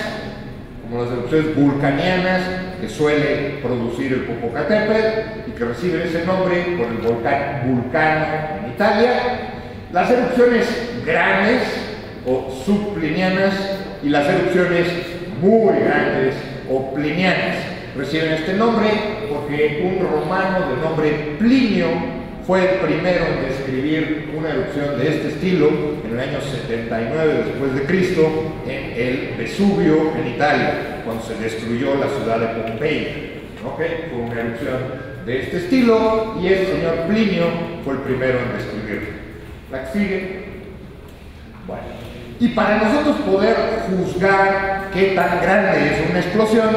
como las erupciones vulcanianas que suele producir el Popocatépetl y que reciben ese nombre por el volcán Vulcano en Italia, las erupciones grandes o subplinianas y las erupciones muy grandes o plinianas reciben este nombre porque un romano de nombre Plinio fue el primero en describir una erupción de este estilo en el año 79 después de Cristo en el Vesubio en Italia, cuando se destruyó la ciudad de Pompeya. ¿Okay? Fue una erupción de este estilo y el señor Plinio fue el primero en describirlo. ¿La sigue? Bueno, y para nosotros poder juzgar qué tan grande es una explosión,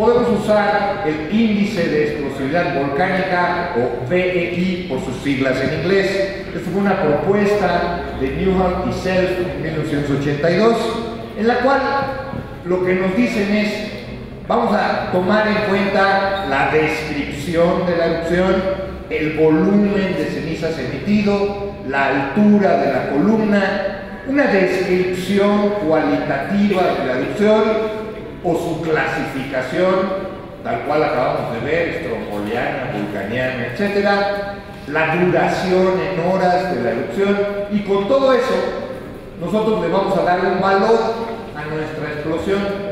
podemos usar el índice de explosividad volcánica o VEI por sus siglas en inglés. Esto fue una propuesta de Newhall y Self en 1982, en la cual lo que nos dicen es, vamos a tomar en cuenta la descripción de la erupción, el volumen de cenizas emitido, la altura de la columna, una descripción cualitativa de la erupción o su clasificación, tal cual acabamos de ver, estromboliana, vulcaniana, etc., la duración en horas de la erupción, y con todo eso, nosotros le vamos a dar un valor a nuestra explosión.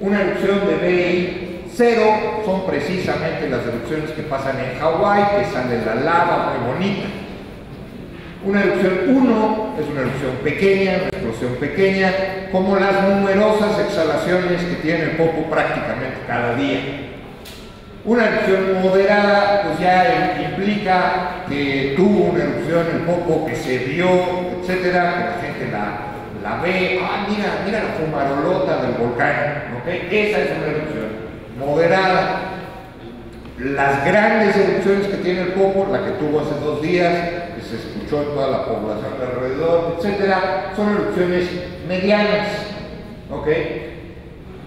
Una erupción de BI 0 son precisamente las erupciones que pasan en Hawái, que sale la lava muy bonita. Una erupción 1 es una erupción pequeña, una explosión pequeña, como las numerosas exhalaciones que tiene el Popo prácticamente cada día. Una erupción moderada, pues ya implica que tuvo una erupción el Popo, que se vio, etcétera, que la gente la, la ve, ah, mira, mira la fumarolota del volcán, ¿ok? Esa es una erupción moderada. Las grandes erupciones que tiene el Popo, la que tuvo hace dos días, se escuchó en toda la población alrededor, etcétera, son erupciones medianas. ¿ok?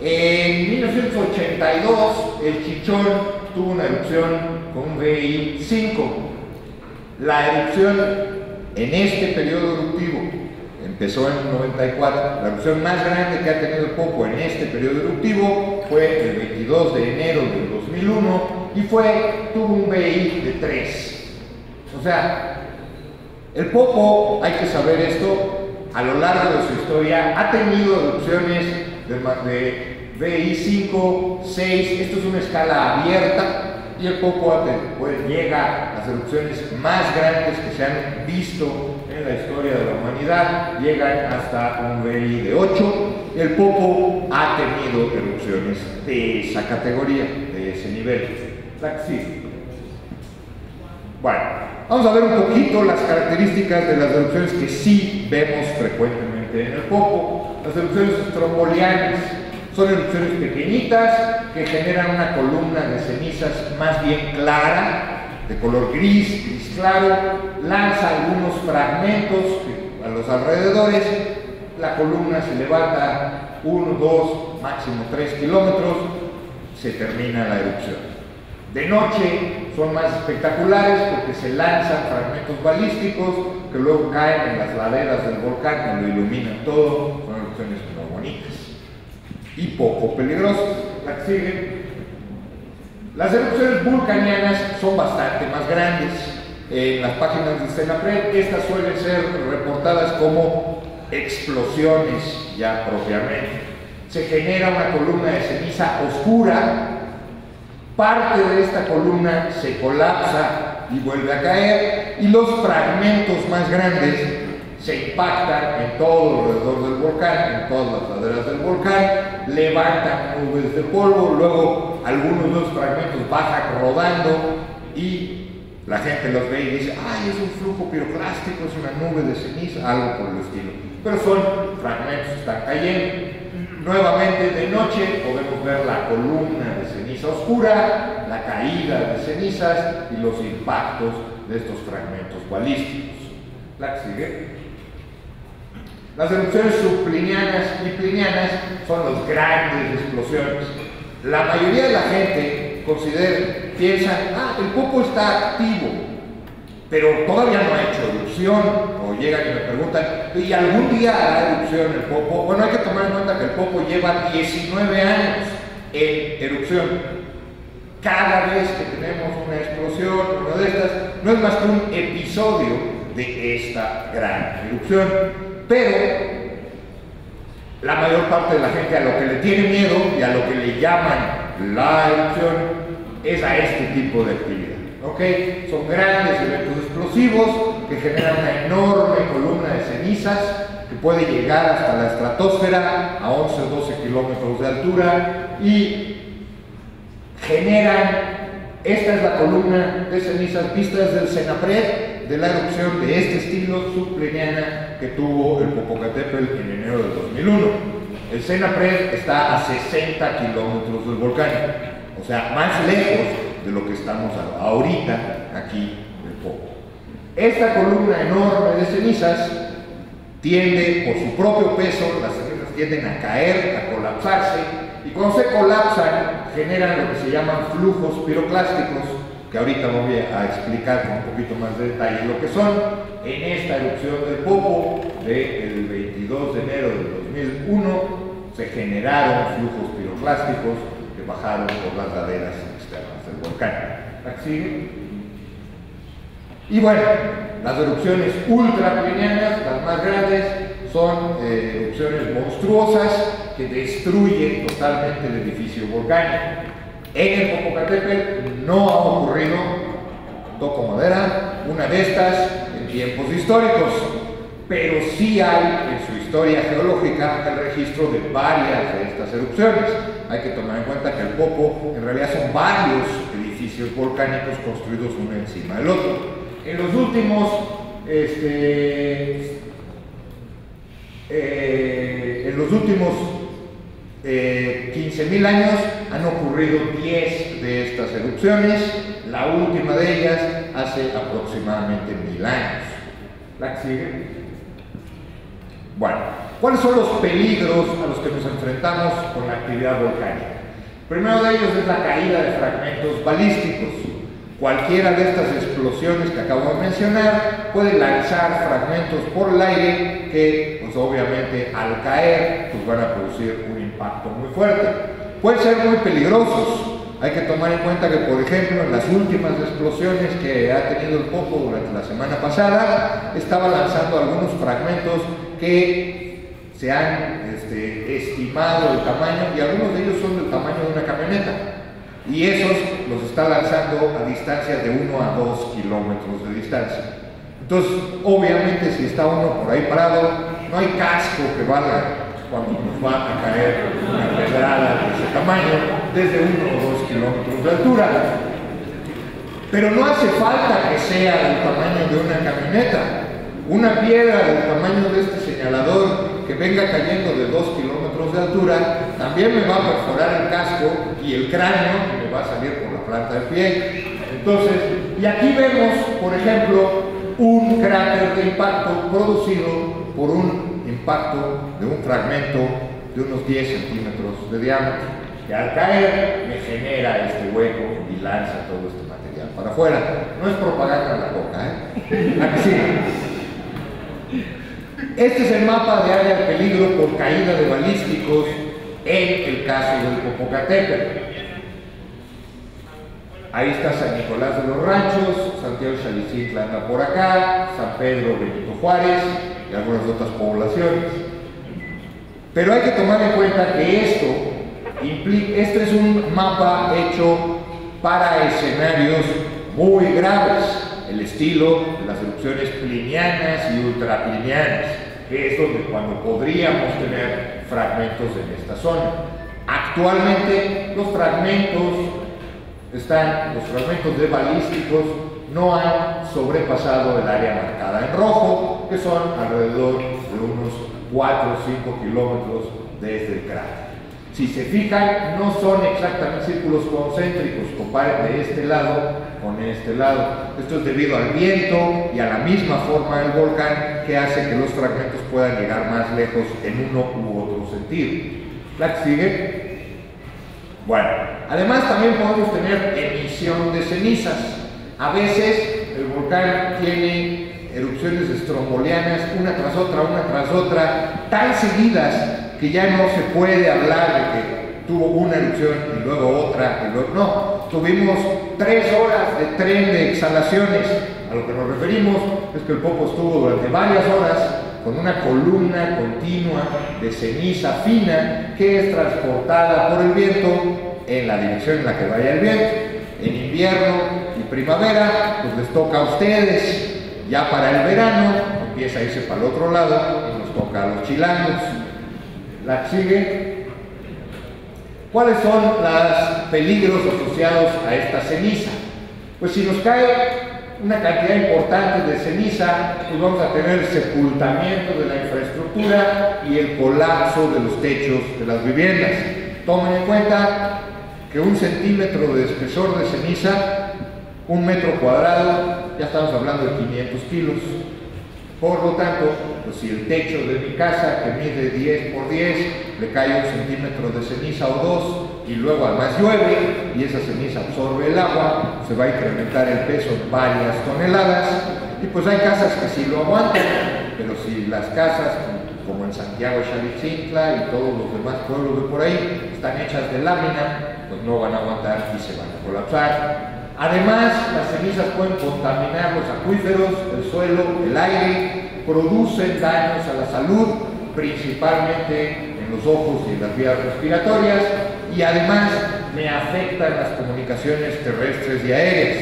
En 1982, el Chichón tuvo una erupción con un VI 5. La erupción en este periodo eruptivo empezó en el 94. La erupción más grande que ha tenido el Popo en este periodo eruptivo fue el 22 de enero del 2001 y fue, tuvo un VI de 3. O sea, el Popo, hay que saber esto, a lo largo de su historia ha tenido erupciones de, VI 5, 6, esto es una escala abierta y el Popo pues, llega a las erupciones más grandes que se han visto en la historia de la humanidad, llegan hasta un VI de 8. El Popo ha tenido erupciones de esa categoría, de ese nivel. Bueno, vamos a ver un poquito las características de las erupciones que sí vemos frecuentemente en el Popo. Las erupciones estrombolianas son erupciones pequeñitas que generan una columna de cenizas más bien clara, de color gris, gris claro, lanza algunos fragmentos a los alrededores, la columna se levanta 1, 2, máximo 3 kilómetros, se termina la erupción. De noche son más espectaculares porque se lanzan fragmentos balísticos que luego caen en las laderas del volcán y lo iluminan todo. Son erupciones muy bonitas y poco peligrosas. Que. Las erupciones vulcanianas son bastante más grandes. En las páginas de Senapred, estas suelen ser reportadas como explosiones ya propiamente. Se genera una columna de ceniza oscura parte de esta columna se colapsa y vuelve a caer y los fragmentos más grandes se impactan en todo alrededor del volcán, en todas las laderas del volcán, levantan nubes de polvo, luego algunos de los fragmentos bajan rodando y la gente los ve y dice, ay, es un flujo piroclástico, es una nube de ceniza, algo por el estilo. Pero son fragmentos que están cayendo. Nuevamente de noche podemos ver la columna de ceniza oscura, la caída de cenizas y los impactos de estos fragmentos balísticos. Las erupciones subplinianas y plinianas son las grandes explosiones. La mayoría de la gente considera, piensa, ah, el popo está activo, pero todavía no ha hecho erupción, o llegan y me preguntan, ¿y algún día hará erupción el Popo? Bueno, hay que tomar en cuenta que el Popo lleva 19 años en erupción. Cada vez que tenemos una explosión, una de estas, no es más que un episodio de esta gran erupción. Pero la mayor parte de la gente a lo que le tiene miedo y a lo que le llaman la erupción es a este tipo de actividad. Son grandes eventos explosivos que generan una enorme columna de cenizas que puede llegar hasta la estratosfera a 11 o 12 kilómetros de altura y generan, esta es la columna de cenizas vistas del Senapred de la erupción de este estilo subpleniana que tuvo el Popocatépetl en enero del 2001. El Senapred está a 60 kilómetros del volcán, o sea, más lejos de lo que estamos ahorita aquí en poco. Esta columna enorme de cenizas tiende, por su propio peso, las cenizas tienden a caer, a colapsarse, y cuando se colapsan generan lo que se llaman flujos piroclásticos, que ahorita voy a explicar con un poquito más de detalle lo que son. En esta erupción del Popo del 22 de enero del 2001 se generaron flujos piroclásticos que bajaron por las laderas del volcán. Y bueno, las erupciones ultraplinianas, las más grandes, son eh, erupciones monstruosas que destruyen totalmente el edificio volcánico. En el Popocatépetl no ha ocurrido, toco madera, una de estas en tiempos históricos, pero sí hay en su historia geológica el registro de varias de estas erupciones. Hay que tomar en cuenta que el Popo en realidad son varios edificios volcánicos construidos uno encima del otro. En los últimos este, eh, en los últimos eh, 15.000 años han ocurrido 10 de estas erupciones, la última de ellas hace aproximadamente mil años. ¿La que sigue? Bueno, ¿cuáles son los peligros a los que nos enfrentamos con la actividad volcánica? primero de ellos es la caída de fragmentos balísticos. Cualquiera de estas explosiones que acabo de mencionar puede lanzar fragmentos por el aire que, pues obviamente, al caer, pues van a producir un impacto muy fuerte. Pueden ser muy peligrosos. Hay que tomar en cuenta que, por ejemplo, en las últimas explosiones que ha tenido el Popo durante la semana pasada, estaba lanzando algunos fragmentos que se han este, estimado el tamaño y algunos de ellos son del tamaño de una camioneta. Y esos los está lanzando a distancias de 1 a 2 kilómetros de distancia. Entonces, obviamente, si está uno por ahí parado, no hay casco que valga cuando nos va a caer una pedrada de ese tamaño desde 1 o 2 kilómetros de altura. Pero no hace falta que sea del tamaño de una camioneta. Una piedra del tamaño de este señalador que venga cayendo de 2 kilómetros de altura también me va a perforar el casco y el cráneo y me va a salir por la planta del pie. Entonces, y aquí vemos, por ejemplo, un cráter de impacto producido por un impacto de un fragmento de unos 10 centímetros de diámetro, que al caer me genera este hueco y lanza todo este material para afuera. No es propaganda la boca, ¿eh? Aquí sí. Este es el mapa de área de peligro por caída de balísticos en el caso del Popocatépetl. Ahí está San Nicolás de los Ranchos, Santiago Chalicitla anda por acá, San Pedro Benito Juárez y algunas otras poblaciones. Pero hay que tomar en cuenta que esto implica, este es un mapa hecho para escenarios muy graves. el estilo de las erupciones plinianas y ultraplinianas, es donde cuando podríamos tener fragmentos en esta zona. Actualmente los fragmentos están, los fragmentos de balísticos no han sobrepasado el área marcada en rojo, que son alrededor de unos 4 o 5 kilómetros desde el cráter. Si se fijan, no son exactamente círculos concéntricos, comparen de este lado con este lado. Esto es debido al viento y a la misma forma del volcán que hace que los fragmentos puedan llegar más lejos en uno u otro sentido. ¿La que sigue? Bueno, además también podemos tener emisión de cenizas. A veces el volcán tiene erupciones estrombolianas una tras otra, una tras otra, tan seguidas que ya no se puede hablar de que tuvo una erupción y luego otra, y luego no. Tuvimos tres horas de tren de exhalaciones. A lo que nos referimos es que el Popo estuvo durante varias horas con una columna continua de ceniza fina que es transportada por el viento en la dirección en la que vaya el viento. En invierno y primavera, pues les toca a ustedes. Ya para el verano empieza a irse para el otro lado y nos toca a los chilangos. La sigue. ¿Cuáles son los peligros asociados a esta ceniza? Pues si nos cae una cantidad importante de ceniza, pues vamos a tener sepultamiento de la infraestructura y el colapso de los techos de las viviendas. Tomen en cuenta que un centímetro de espesor de ceniza, un metro cuadrado, ya estamos hablando de 500 kilos. Por lo tanto, pues si el techo de mi casa, que mide 10 por 10, le cae un centímetro de ceniza o dos, y luego además llueve, y esa ceniza absorbe el agua, se va a incrementar el peso en varias toneladas, y pues hay casas que sí lo aguantan, pero si las casas, como en Santiago Xalitzintla y todos los demás pueblos de por ahí, están hechas de lámina, pues no van a aguantar y se van a colapsar. Además, las cenizas pueden contaminar los acuíferos, el suelo, el aire, producen daños a la salud, principalmente en los ojos y en las vías respiratorias, y además me afectan las comunicaciones terrestres y aéreas.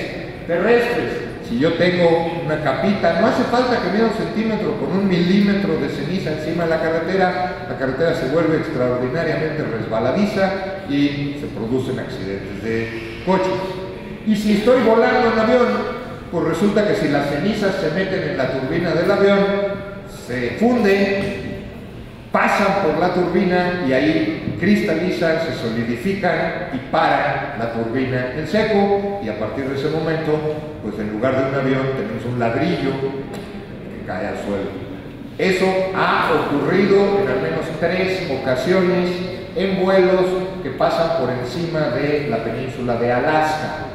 Terrestres, si yo tengo una capita, no hace falta que mida un centímetro, con un milímetro de ceniza encima de la carretera, la carretera se vuelve extraordinariamente resbaladiza y se producen accidentes de coches. Y si estoy volando en avión, pues resulta que si las cenizas se meten en la turbina del avión, se funden, pasan por la turbina y ahí cristalizan, se solidifican y paran la turbina en seco y a partir de ese momento, pues en lugar de un avión tenemos un ladrillo que cae al suelo. Eso ha ocurrido en al menos tres ocasiones en vuelos que pasan por encima de la península de Alaska.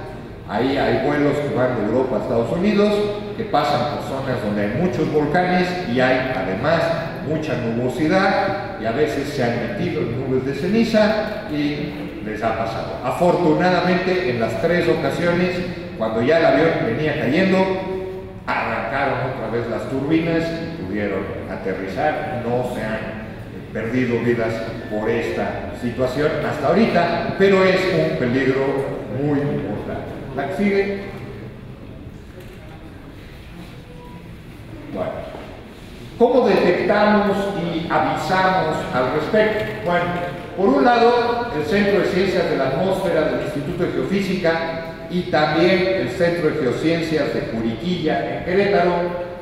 Ahí hay vuelos que van de Europa a Estados Unidos, que pasan por zonas donde hay muchos volcanes y hay además mucha nubosidad y a veces se han metido en nubes de ceniza y les ha pasado. Afortunadamente en las tres ocasiones, cuando ya el avión venía cayendo, arrancaron otra vez las turbinas y pudieron aterrizar, no se han perdido vidas por esta situación hasta ahorita, pero es un peligro muy importante. La que sigue. Bueno, ¿cómo detectamos y avisamos al respecto? Bueno, por un lado, el Centro de Ciencias de la Atmósfera del Instituto de Geofísica y también el Centro de Geociencias de Curiquilla, en Querétaro,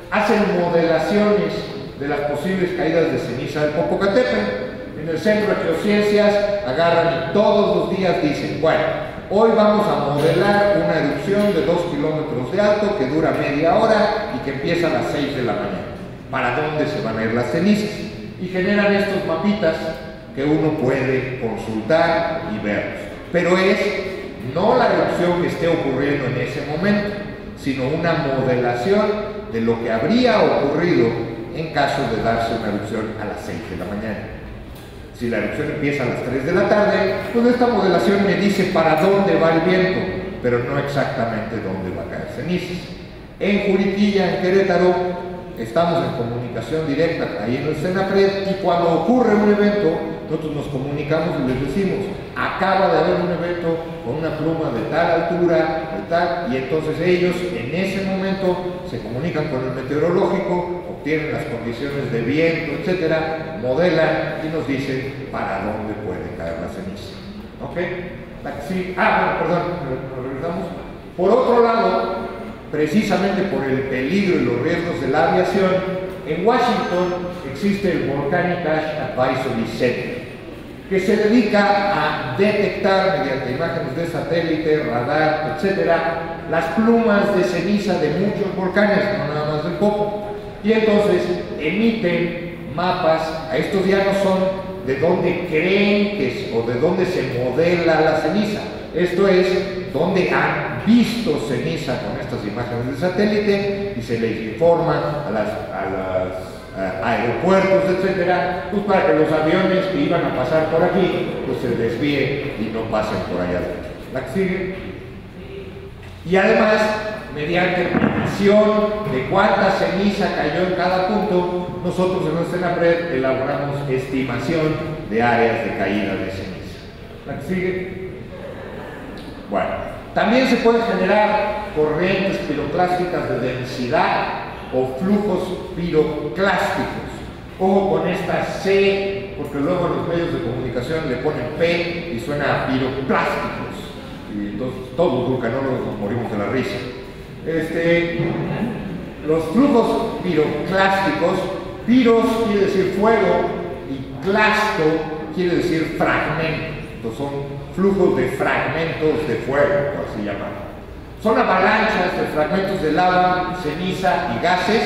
hacen modelaciones de las posibles caídas de ceniza del Popocatépetl. En el Centro de Geociencias agarran y todos los días dicen, bueno, Hoy vamos a modelar una erupción de 2 kilómetros de alto que dura media hora y que empieza a las 6 de la mañana. ¿Para dónde se van a ir las cenizas? Y generan estos mapitas que uno puede consultar y ver. Pero es no la erupción que esté ocurriendo en ese momento, sino una modelación de lo que habría ocurrido en caso de darse una erupción a las 6 de la mañana. Si la erupción empieza a las 3 de la tarde, pues esta modelación me dice para dónde va el viento, pero no exactamente dónde va a caer cenizas. En Juriquilla, en Querétaro, estamos en comunicación directa ahí en el Senapred y cuando ocurre un evento, nosotros nos comunicamos y les decimos, acaba de haber un evento con una pluma de tal altura, de tal, y entonces ellos en ese momento se comunican con el meteorológico, obtienen las condiciones de viento, etcétera, modelan y nos dicen para dónde puede caer la ceniza. ¿Ok? Ah, perdón, regresamos. Por otro lado, precisamente por el peligro y los riesgos de la aviación, en Washington existe el Volcanic Ash Advisory Center, que se dedica a detectar mediante imágenes de satélite, radar, etcétera, las plumas de ceniza de muchos volcanes, no nada más del Popo. Y entonces emiten mapas, a estos ya no son de dónde creen que es, o de dónde se modela la ceniza. Esto es donde han visto ceniza con estas imágenes de satélite y se les informa a las, aeropuertos, etcétera, pues para que los aviones que iban a pasar por aquí pues se desvíen y no pasen por allá. ¿La que sigue? Y además, mediante medición de cuánta ceniza cayó en cada punto, nosotros en nuestra red elaboramos estimación de áreas de caída de ceniza. ¿La que sigue? Bueno, también se pueden generar corrientes piroclásticas de densidad o flujos piroclásticos. Ojo con esta C, porque luego los medios de comunicación le ponen P y suena a piroclásticos. Y entonces todos los nos morimos de la risa. Este, los flujos piroclásticos, piros quiere decir fuego y clasto quiere decir fragmento. Entonces son flujos de fragmentos de fuego, por así llamarlo. Son avalanchas de fragmentos de lava, ceniza y gases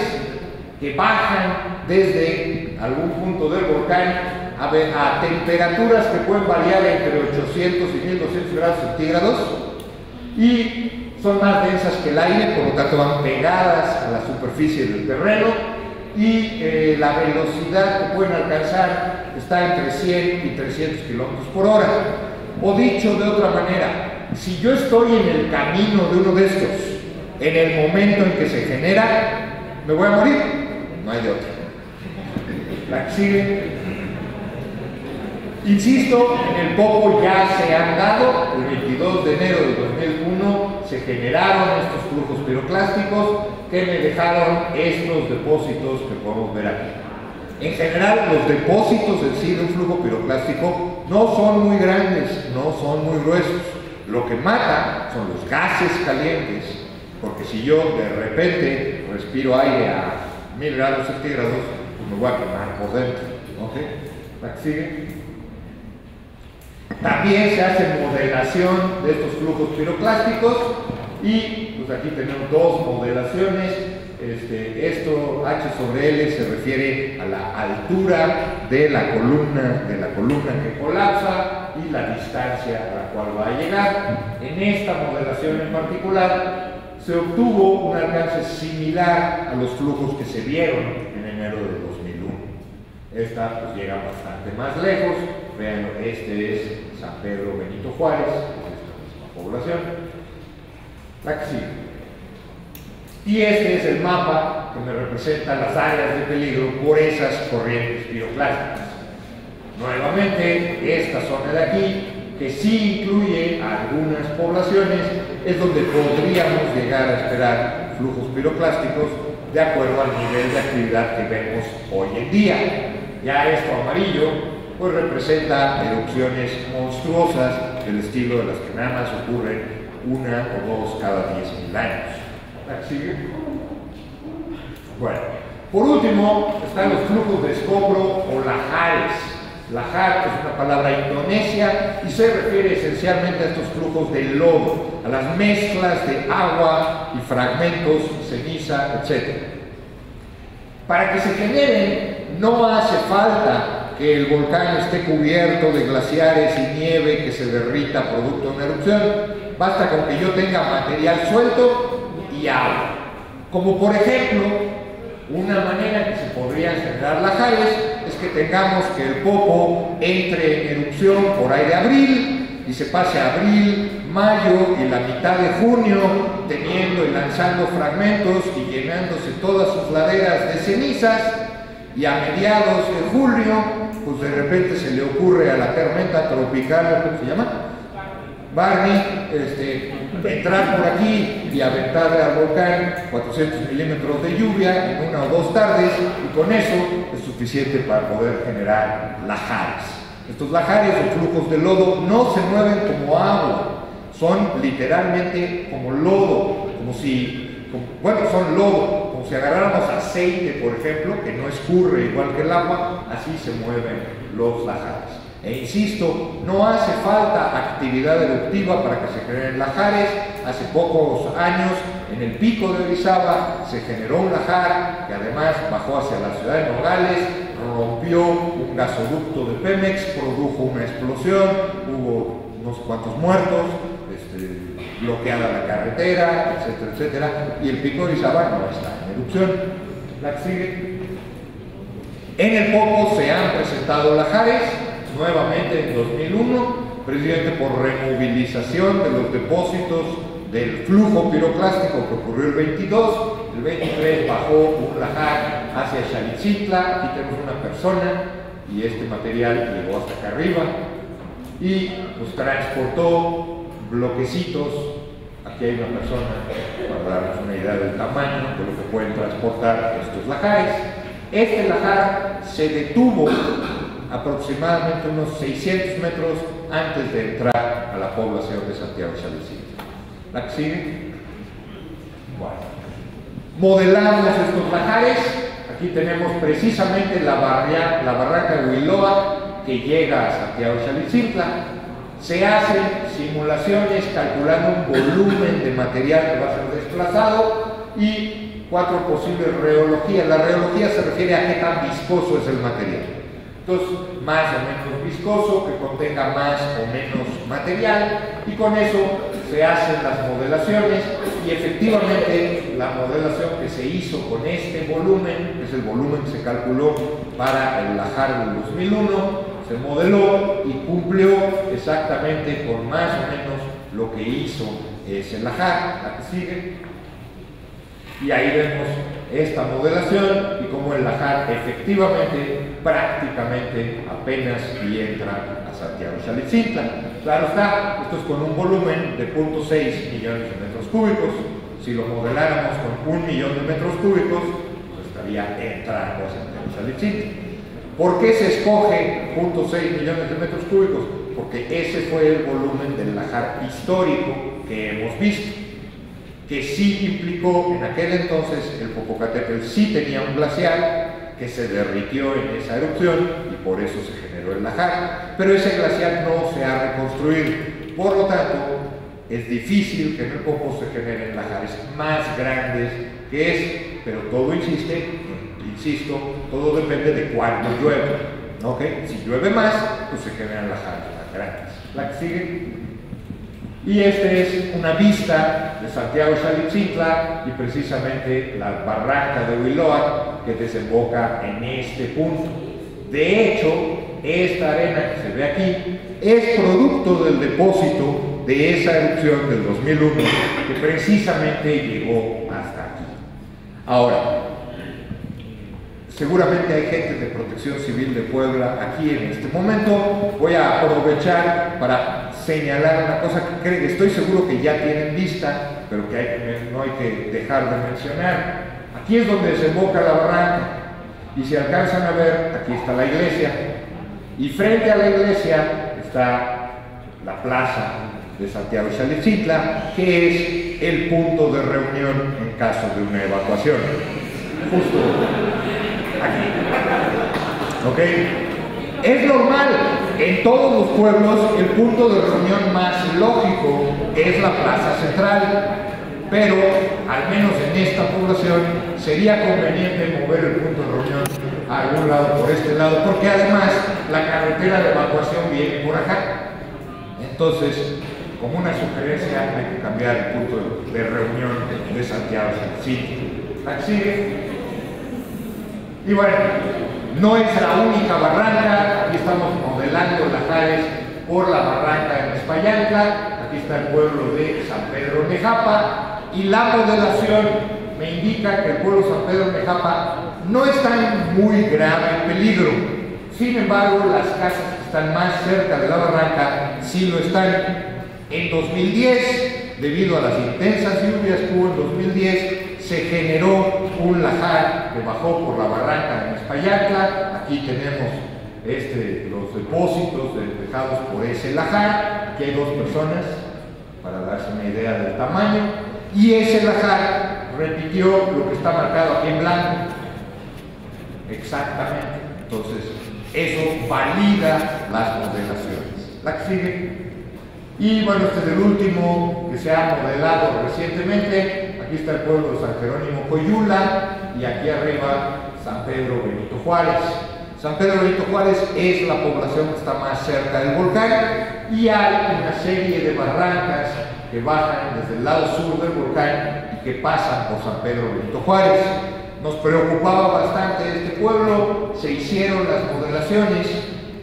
que bajan desde algún punto del volcán a, temperaturas que pueden variar entre 800 y 1200 grados centígrados y son más densas que el aire, por lo tanto van pegadas a la superficie del terreno y eh, la velocidad que pueden alcanzar está entre 100 y 300 kilómetros por hora. O dicho de otra manera, si yo estoy en el camino de uno de estos, en el momento en que se genera, me voy a morir. No hay de otra. La que sigue. Insisto, en el poco ya se han dado, el 22 de enero de 2001 se generaron estos flujos piroclásticos que me dejaron estos depósitos que podemos ver aquí. En general, los depósitos en sí de un flujo piroclástico no son muy grandes, no son muy gruesos. Lo que mata son los gases calientes, porque si yo de repente respiro aire a mil grados centígrados, pues me voy a quemar por dentro. ¿Ok? ¿La sigue? También se hace modelación de estos flujos piroclásticos y pues aquí tenemos dos modelaciones este, esto H sobre L se refiere a la altura de la columna, de la columna que colapsa y la distancia a la cual va a llegar. En esta modelación en particular se obtuvo un alcance similar a los flujos que se vieron en enero de 2001. Esta pues llega bastante más lejos. Vean, este es San Pedro Benito Juárez, esta misma población. La que sigue. Y este es el mapa que me representa las áreas de peligro por esas corrientes piroclásticas. Nuevamente, esta zona de aquí, que sí incluye algunas poblaciones, es donde podríamos llegar a esperar flujos piroclásticos de acuerdo al nivel de actividad que vemos hoy en día. Ya esto amarillo pues representa erupciones monstruosas del estilo de las que nada más ocurren una o dos cada 10.000 años. Bueno, por último están los flujos de escombro o lajares. Lajar es una palabra indonesia y se refiere esencialmente a estos flujos de lodo, a las mezclas de agua y fragmentos, ceniza, etc. Para que se generen no hace falta que el volcán esté cubierto de glaciares y nieve que se derrita producto de una erupción. Basta con que yo tenga material suelto agua. Como por ejemplo, una manera que se podrían generar lajares es que tengamos que el popo entre en erupción por ahí de abril y se pase abril, mayo y la mitad de junio teniendo y lanzando fragmentos y llenándose todas sus laderas de cenizas y a mediados de julio pues de repente se le ocurre a la tormenta tropical, ¿cómo se llama? Barney, este, entrar por aquí y aventarle al volcán 400 milímetros de lluvia en una o dos tardes y con eso es suficiente para poder generar lajares. Estos lajares o flujos de lodo no se mueven como agua, son literalmente como lodo, como si, bueno, son lodo, si agarráramos aceite, por ejemplo, que no escurre igual que el agua, así se mueven los lajares. E insisto, no hace falta actividad eruptiva para que se generen lajares. Hace pocos años, en el pico de Orizaba, se generó un lajar que además bajó hacia la ciudad de Nogales, rompió un gasoducto de Pemex, produjo una explosión, hubo unos cuantos muertos, bloqueada la carretera, etcétera, etcétera, y el pico de Orizaba no está en erupción. La que sigue. En el Poco se han presentado lajares, nuevamente en 2001, presidente por removilización de los depósitos del flujo piroclástico que ocurrió el 22, el 23 bajó un lajar hacia Xalitzitla, aquí tenemos una persona y este material llegó hasta acá arriba y nos transportó bloquecitos, aquí hay una persona para darnos una idea del tamaño de lo que pueden transportar estos lajares. Este lajar se detuvo aproximadamente unos 600 metros antes de entrar a la población de Santiago Chalecita. ¿La que sigue? Bueno. Modelamos estos bajares. Aquí tenemos precisamente la, barria, la barraca de Huiloa que llega a Santiago Chalicintla. Se hacen simulaciones calculando un volumen de material que va a ser desplazado y cuatro posibles reologías. La reología se refiere a qué tan viscoso es el material. Entonces, más o menos viscoso, que contenga más o menos material, y con eso se hacen las modelaciones, y efectivamente la modelación que se hizo con este volumen, que es el volumen que se calculó para el Lajar del 2001, se modeló y cumplió exactamente con más o menos lo que hizo ese Lajar, la que sigue. Y ahí vemos esta modelación y cómo el Lajar efectivamente, prácticamente apenas y entra a Santiago Chalitzintla. Claro está, esto es con un volumen de 0.6 millones de metros cúbicos. Si lo modeláramos con un millón de metros cúbicos, pues estaría entrando a Santiago Chalitzintla. ¿Por qué se escoge 0.6 millones de metros cúbicos? Porque ese fue el volumen del lajar histórico que hemos visto que sí implicó en aquel entonces el Popocatépetl sí tenía un glaciar que se derritió en esa erupción y por eso se generó el lajar, pero ese glaciar no se ha reconstruido. Por lo tanto, es difícil que en el Popo se generen lajares más grandes que ese, pero todo insiste, insisto, todo depende de cuánto llueve. ¿okay? Si llueve más, pues se generan lajares más grandes. La que sigue. Y esta es una vista de Santiago Xalitzintla y precisamente la barranca de Huiloa que desemboca en este punto. De hecho, esta arena que se ve aquí es producto del depósito de esa erupción del 2001 que precisamente llegó hasta aquí. Ahora, Seguramente hay gente de Protección Civil de Puebla aquí en este momento. Voy a aprovechar para señalar una cosa que creo, estoy seguro que ya tienen vista, pero que no hay que dejar de mencionar. Aquí es donde desemboca la barranca. Y si alcanzan a ver, aquí está la iglesia. Y frente a la iglesia está la plaza de Santiago Chalecitla, que es el punto de reunión en caso de una evacuación. Justo ¿Ok? Es normal, en todos los pueblos el punto de reunión más lógico es la plaza central, pero al menos en esta población sería conveniente mover el punto de reunión a algún lado por este lado, porque además la carretera de evacuación viene por acá. Entonces, como una sugerencia, hay que cambiar el punto de reunión de Santiago. Sí, sigue. Y bueno, no es la única barranca, aquí estamos modelando Lajares por la barranca en Españanca, aquí está el pueblo de San Pedro Mejapa, y la modelación me indica que el pueblo de San Pedro Mejapa no está en muy grave peligro. Sin embargo, las casas que están más cerca de la barranca sí lo están. En 2010, debido a las intensas lluvias que hubo en 2010, se generó un lajar que bajó por la barranca en Espayatla. Aquí tenemos este, los depósitos dejados por ese lajar. Aquí hay dos personas para darse una idea del tamaño. Y ese lajar repitió lo que está marcado aquí en blanco. Exactamente. Entonces, eso valida las modelaciones. La que sigue. Y bueno, este es el último que se ha modelado recientemente. Aquí está el pueblo de San Jerónimo Coyula y aquí arriba San Pedro Benito Juárez. San Pedro Benito Juárez es la población que está más cerca del volcán y hay una serie de barrancas que bajan desde el lado sur del volcán y que pasan por San Pedro Benito Juárez. Nos preocupaba bastante este pueblo, se hicieron las modelaciones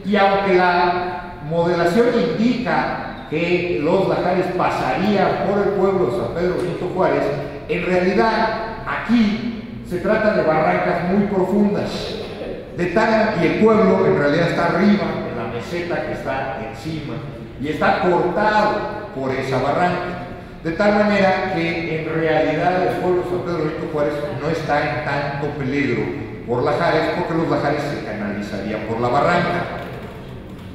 y aunque la modelación indica que los lajares pasarían por el pueblo de San Pedro Benito Juárez, en realidad aquí se trata de barrancas muy profundas. De tal, y el pueblo en realidad está arriba, en la meseta que está encima, y está cortado por esa barranca. De tal manera que en realidad el pueblo de San Pedro Benito Juárez no está en tanto peligro por lajares, porque los lajares se canalizarían por la barranca.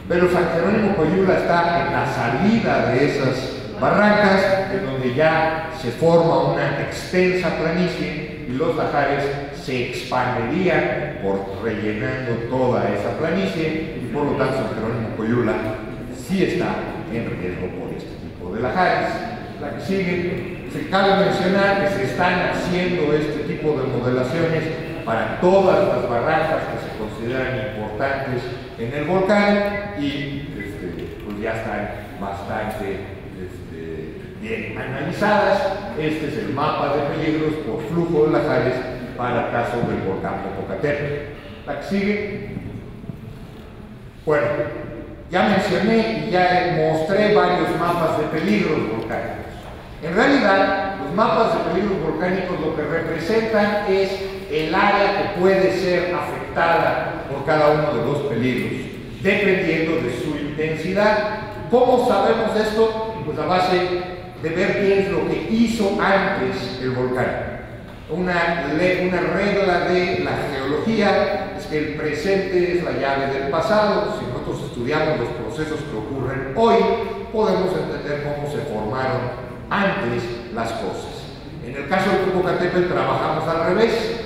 Pero San Jerónimo Coyula está en la salida de esas barrancas, en donde ya se forma una extensa planicie y los lajares se expandirían por rellenando toda esa planicie y por lo tanto San Jerónimo Coyula sí está en riesgo por este tipo de lajares. La que sigue, se cabe mencionar que se están haciendo este tipo de modelaciones para todas las barrancas que se consideran importantes en el volcán y este, pues ya están bastante analizadas. Este es el mapa de peligros por flujo de lajares para caso del volcán Popocatépetl. La que sigue. Bueno, ya mencioné y ya mostré varios mapas de peligros volcánicos. En realidad, los mapas de peligros volcánicos lo que representan es el área que puede ser afectada por cada uno de los peligros, dependiendo de su intensidad. ¿Cómo sabemos esto? Pues a base de ver qué es lo que hizo antes el volcán. Una, regla de la geología es que el presente es la llave del pasado. Si nosotros estudiamos los procesos que ocurren hoy, podemos entender cómo se formaron antes las cosas. En el caso de Popocatépetl trabajamos al revés.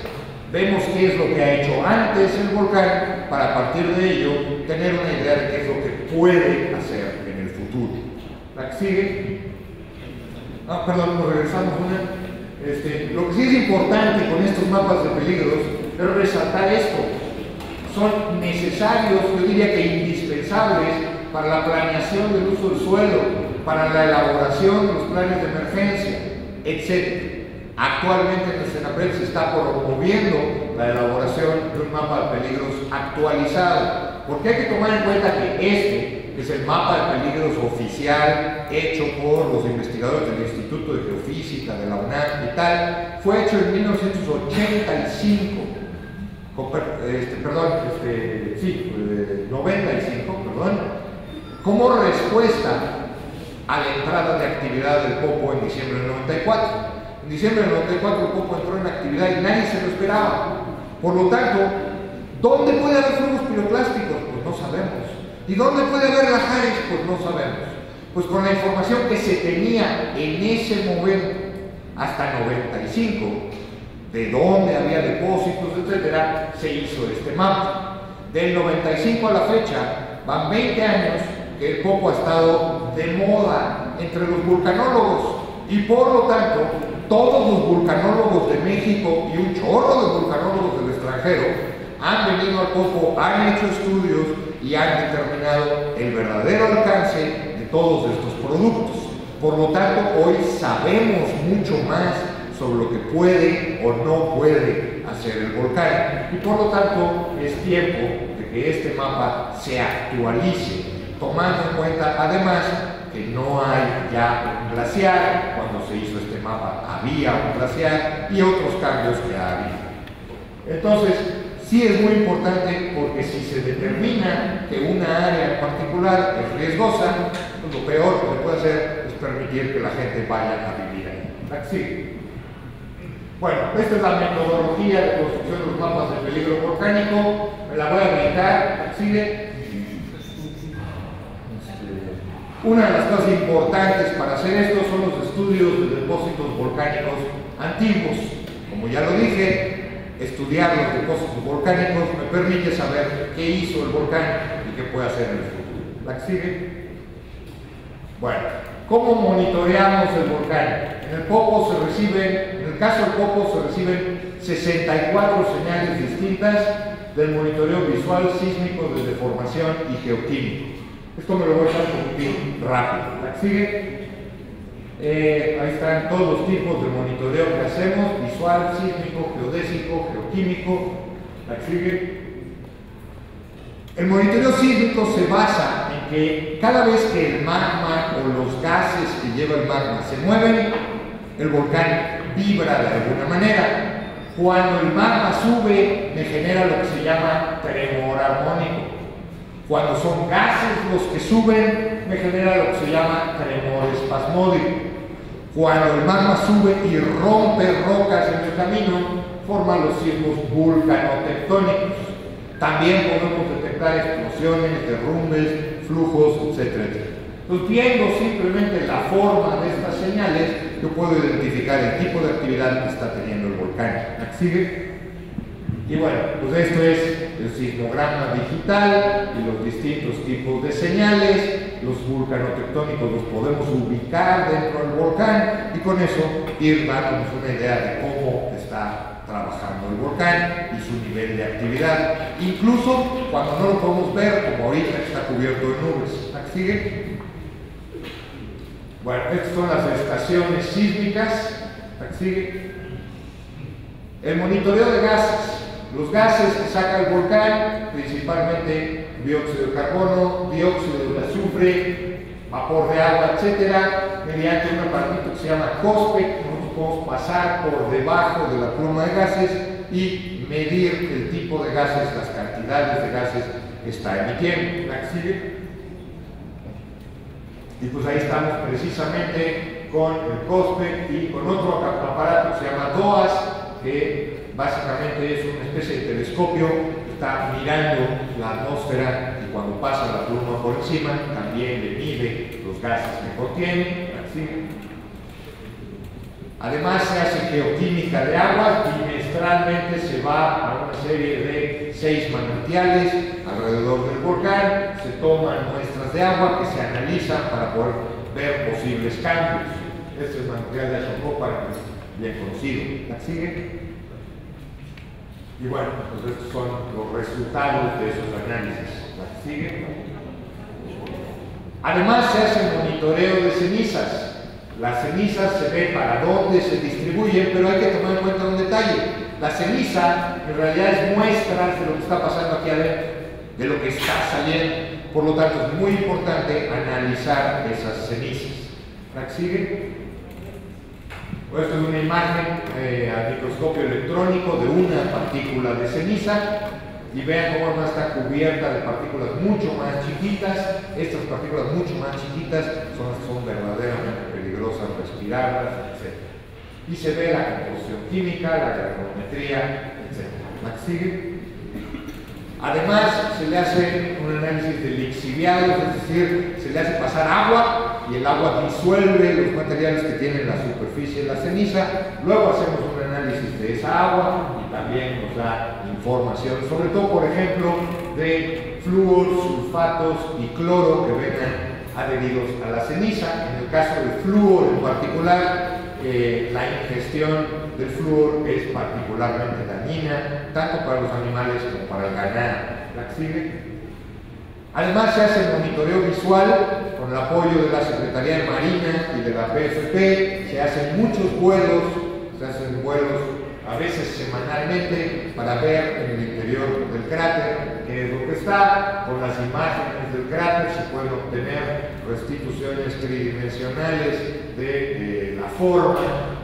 Vemos qué es lo que ha hecho antes el volcán para a partir de ello tener una idea de qué es lo que puede hacer en el futuro. La que sigue. Ah, perdón, nos regresamos. Este, lo que sí es importante con estos mapas de peligros es resaltar esto. Son necesarios, yo diría que indispensables para la planeación del uso del suelo, para la elaboración de los planes de emergencia, etc. Actualmente en el SENAPRED se está promoviendo la elaboración de un mapa de peligros actualizado, porque hay que tomar en cuenta que este es el mapa de peligros oficial hecho por los investigadores del Instituto de Geofísica de la UNAM y tal, fue hecho en 1985, este, perdón, este, sí, 95, perdón, como respuesta a la entrada de actividad del Popo en diciembre del 94. En diciembre del 94 el Popo entró en actividad y nadie se lo esperaba. Por lo tanto, ¿dónde puede haber fuegos piroclásticos? Pues no sabemos. ¿Y dónde puede haber lajares? Pues no sabemos. Pues con la información que se tenía en ese momento, hasta 95, de dónde había depósitos, etcétera, se hizo este mapa. Del 95 a la fecha, van 20 años que el Popo ha estado de moda entre los vulcanólogos y por lo tanto todos los vulcanólogos de México y un chorro de vulcanólogos del extranjero han venido al Popo, han hecho estudios y han determinado el verdadero alcance de todos estos productos. Por lo tanto, hoy sabemos mucho más sobre lo que puede o no puede hacer el volcán. Y por lo tanto, es tiempo de que este mapa se actualice tomando en cuenta además que no hay ya un glaciar, cuando se hizo este mapa había un glaciar y otros cambios que ha habido. Entonces, Sí es muy importante porque si se determina que una área en particular es riesgosa, pues lo peor que se puede hacer es permitir que la gente vaya a vivir ahí. Bueno, esta es la metodología de construcción de los mapas de peligro volcánico. Me la voy a brincar. Sigue. Una de las cosas importantes para hacer esto son los estudios de depósitos volcánicos antiguos. Como ya lo dije, estudiar los depósitos volcánicos me permite saber qué hizo el volcán y qué puede hacer en el futuro. ¿La que sigue? Bueno, ¿cómo monitoreamos el volcán? En el Popo se reciben, en el caso del Popo se reciben 64 señales distintas del monitoreo visual, sísmico, de deformación y geoquímico. Esto me lo voy a poquito rápido. ¿La sigue? Eh, ahí están todos los tipos de monitoreo que hacemos, visual, sísmico, geodésico, geoquímico. ¿La sigue? El monitoreo sísmico se basa en que cada vez que el magma o los gases que lleva el magma se mueven, el volcán vibra de alguna manera. Cuando el magma sube, me genera lo que se llama tremor armónico. Cuando son gases los que suben, me genera lo que se llama tremor espasmódico. Cuando el magma sube y rompe rocas en el camino, forma los sismos vulcanotectónicos. También podemos detectar explosiones, derrumbes, flujos, etc. Entonces, viendo simplemente la forma de estas señales, yo puedo identificar el tipo de actividad que está teniendo el volcán. ¿Sigue? Y bueno, pues esto es el sismograma digital y los distintos tipos de señales, los vulcanotectónicos los podemos ubicar dentro del volcán y con eso ir dándonos una idea de cómo está trabajando el volcán y su nivel de actividad, incluso cuando no lo podemos ver, como ahorita está cubierto de nubes. ¿Sigue? Bueno, estas son las estaciones sísmicas. ¿Sigue? El monitoreo de gases. Los gases que saca el volcán, principalmente dióxido de carbono, dióxido de azufre, vapor de agua, etcétera, mediante un aparatito que se llama COSPEC, nosotros podemos pasar por debajo de la pluma de gases y medir el tipo de gases, las cantidades de gases que está emitiendo. ¿La sigue? Y pues ahí estamos precisamente con el COSPEC y con otro aparato que se llama DOAS, que básicamente es una especie de telescopio que está mirando la atmósfera y cuando pasa la pluma por encima también le mide los gases que contiene. Además se hace geoquímica de agua, trimestralmente se va a una serie de seis manantiales alrededor del volcán, se toman muestras de agua que se analizan para poder ver posibles cambios. Este es el manantial de Azocopa, bien conocido. ¿La? Y bueno, pues estos son los resultados de esos análisis. ¿La? Además se hace monitoreo de cenizas. Las cenizas se ve para dónde se distribuyen, pero hay que tomar en cuenta un detalle. La ceniza en realidad es muestra de lo que está pasando aquí adentro, de lo que está saliendo. Por lo tanto, es muy importante analizar esas cenizas. ¿La sigue? Esta es una imagen eh, a microscopio electrónico de una partícula de ceniza y vean cómo está cubierta de partículas mucho más chiquitas. Estas partículas mucho más chiquitas son las que son verdaderamente peligrosas respirarlas, etc. Y se ve la composición química, la granulometría, etc. sigue? Además, se le hace un análisis de lixiviados, es decir, se le hace pasar agua y el agua disuelve los materiales que tienen la superficie de la ceniza. Luego hacemos un análisis de esa agua y también nos da información, sobre todo, por ejemplo, de flúor, sulfatos y cloro que vengan adheridos a la ceniza. En el caso del flúor en particular, eh, la ingestión del flúor es particularmente dañina, tanto para los animales como para el ganado. Además se hace monitoreo visual con el apoyo de la Secretaría de Marina y de la PFP, se hacen muchos vuelos, se hacen vuelos a veces semanalmente para ver en el interior del cráter qué es lo que está, con las imágenes del cráter se pueden obtener restituciones tridimensionales de la forma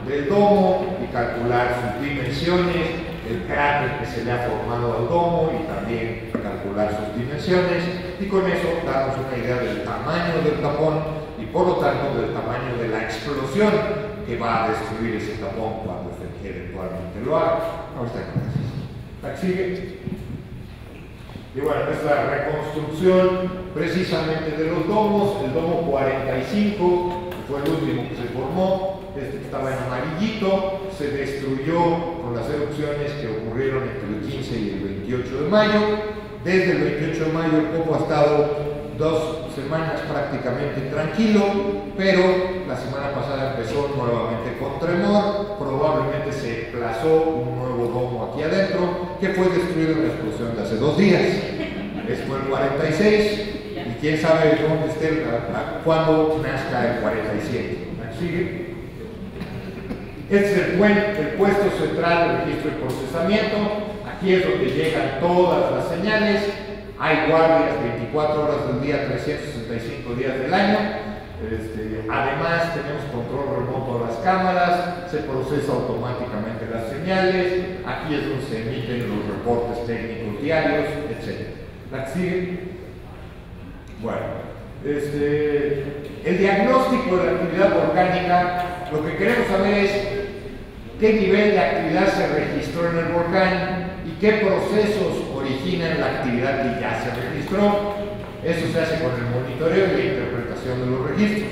del domo y calcular sus dimensiones, el cráter que se le ha formado al domo y también calcular sus dimensiones y con eso darnos una idea del tamaño del tapón y por lo tanto del tamaño de la explosión que va a destruir ese tapón cuando eventualmente lo haga. Ahorita ¿La sigue? Y bueno, es la reconstrucción precisamente de los domos, el domo 45, que fue el último que se formó, estaba en amarillito, se destruyó con las erupciones que ocurrieron entre el 15 y el 28 de mayo. Desde el 28 de mayo el popo ha estado dos semanas prácticamente tranquilo, pero la semana pasada empezó nuevamente con tremor, probablemente se plazó un nuevo domo aquí adentro, que fue destruido en la explosión de hace dos días. Es fue el 46, y quién sabe dónde esté, cuándo nazca el 47. ¿Sigue? Este es el, puesto central de registro y procesamiento. Aquí es donde llegan todas las señales hay guardias 24 horas del día, 365 días del año. Este, además, tenemos control remoto de las cámaras, se procesa automáticamente las señales, aquí es donde se emiten los reportes técnicos diarios, etc. ¿La? Bueno, este, el diagnóstico de la actividad volcánica, lo que queremos saber es qué nivel de actividad se registró en el volcán, qué procesos originan la actividad que ya se registró. Eso se hace con el monitoreo y la interpretación de los registros.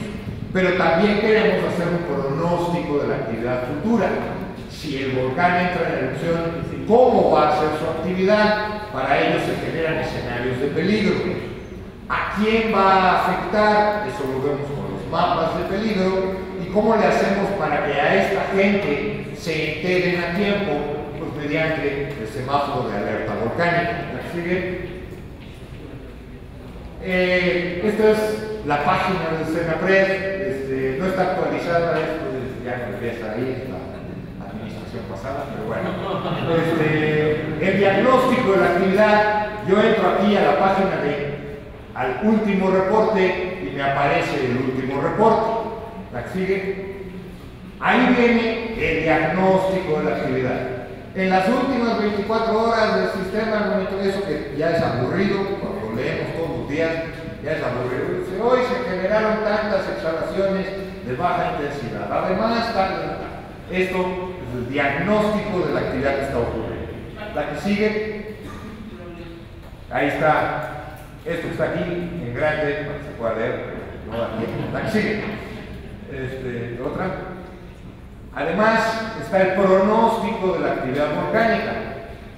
Pero también queremos hacer un pronóstico de la actividad futura. Si el volcán entra en erupción, ¿cómo va a ser su actividad? Para ello se generan escenarios de peligro. ¿A quién va a afectar? Eso lo vemos con los mapas de peligro. ¿Y cómo le hacemos para que a esta gente se enteren a tiempo mediante el semáforo de alerta volcánica. ¿La sigue? Eh, esta es la página del Senapred, este, no está actualizada, esto ya no estar ahí, es la administración pasada, pero bueno. Este, el diagnóstico de la actividad, yo entro aquí a la página de al último reporte y me aparece el último reporte. ¿La sigue? Ahí viene el diagnóstico de la actividad. En las últimas 24 horas del sistema de monitoreo, eso que ya es aburrido, cuando leemos todos los días, ya es aburrido. Hoy se generaron tantas exhalaciones de baja intensidad. Además, esto es el diagnóstico de la actividad que está ocurriendo. La que sigue, ahí está, esto está aquí en grande, para que se pueda leer, no tiempo. La que sigue, este, otra. Además, está el pronóstico de la actividad volcánica.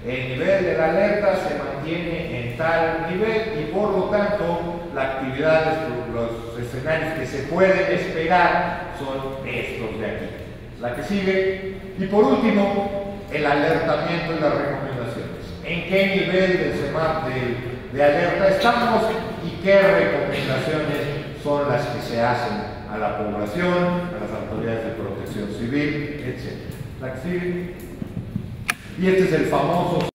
El nivel de la alerta se mantiene en tal nivel y por lo tanto la actividad, los escenarios que se pueden esperar son estos de aquí. La que sigue. Y por último, el alertamiento y las recomendaciones. ¿En qué nivel de, de, de alerta estamos y qué recomendaciones son las que se hacen la población, a las autoridades de protección civil, etc. Y este es el famoso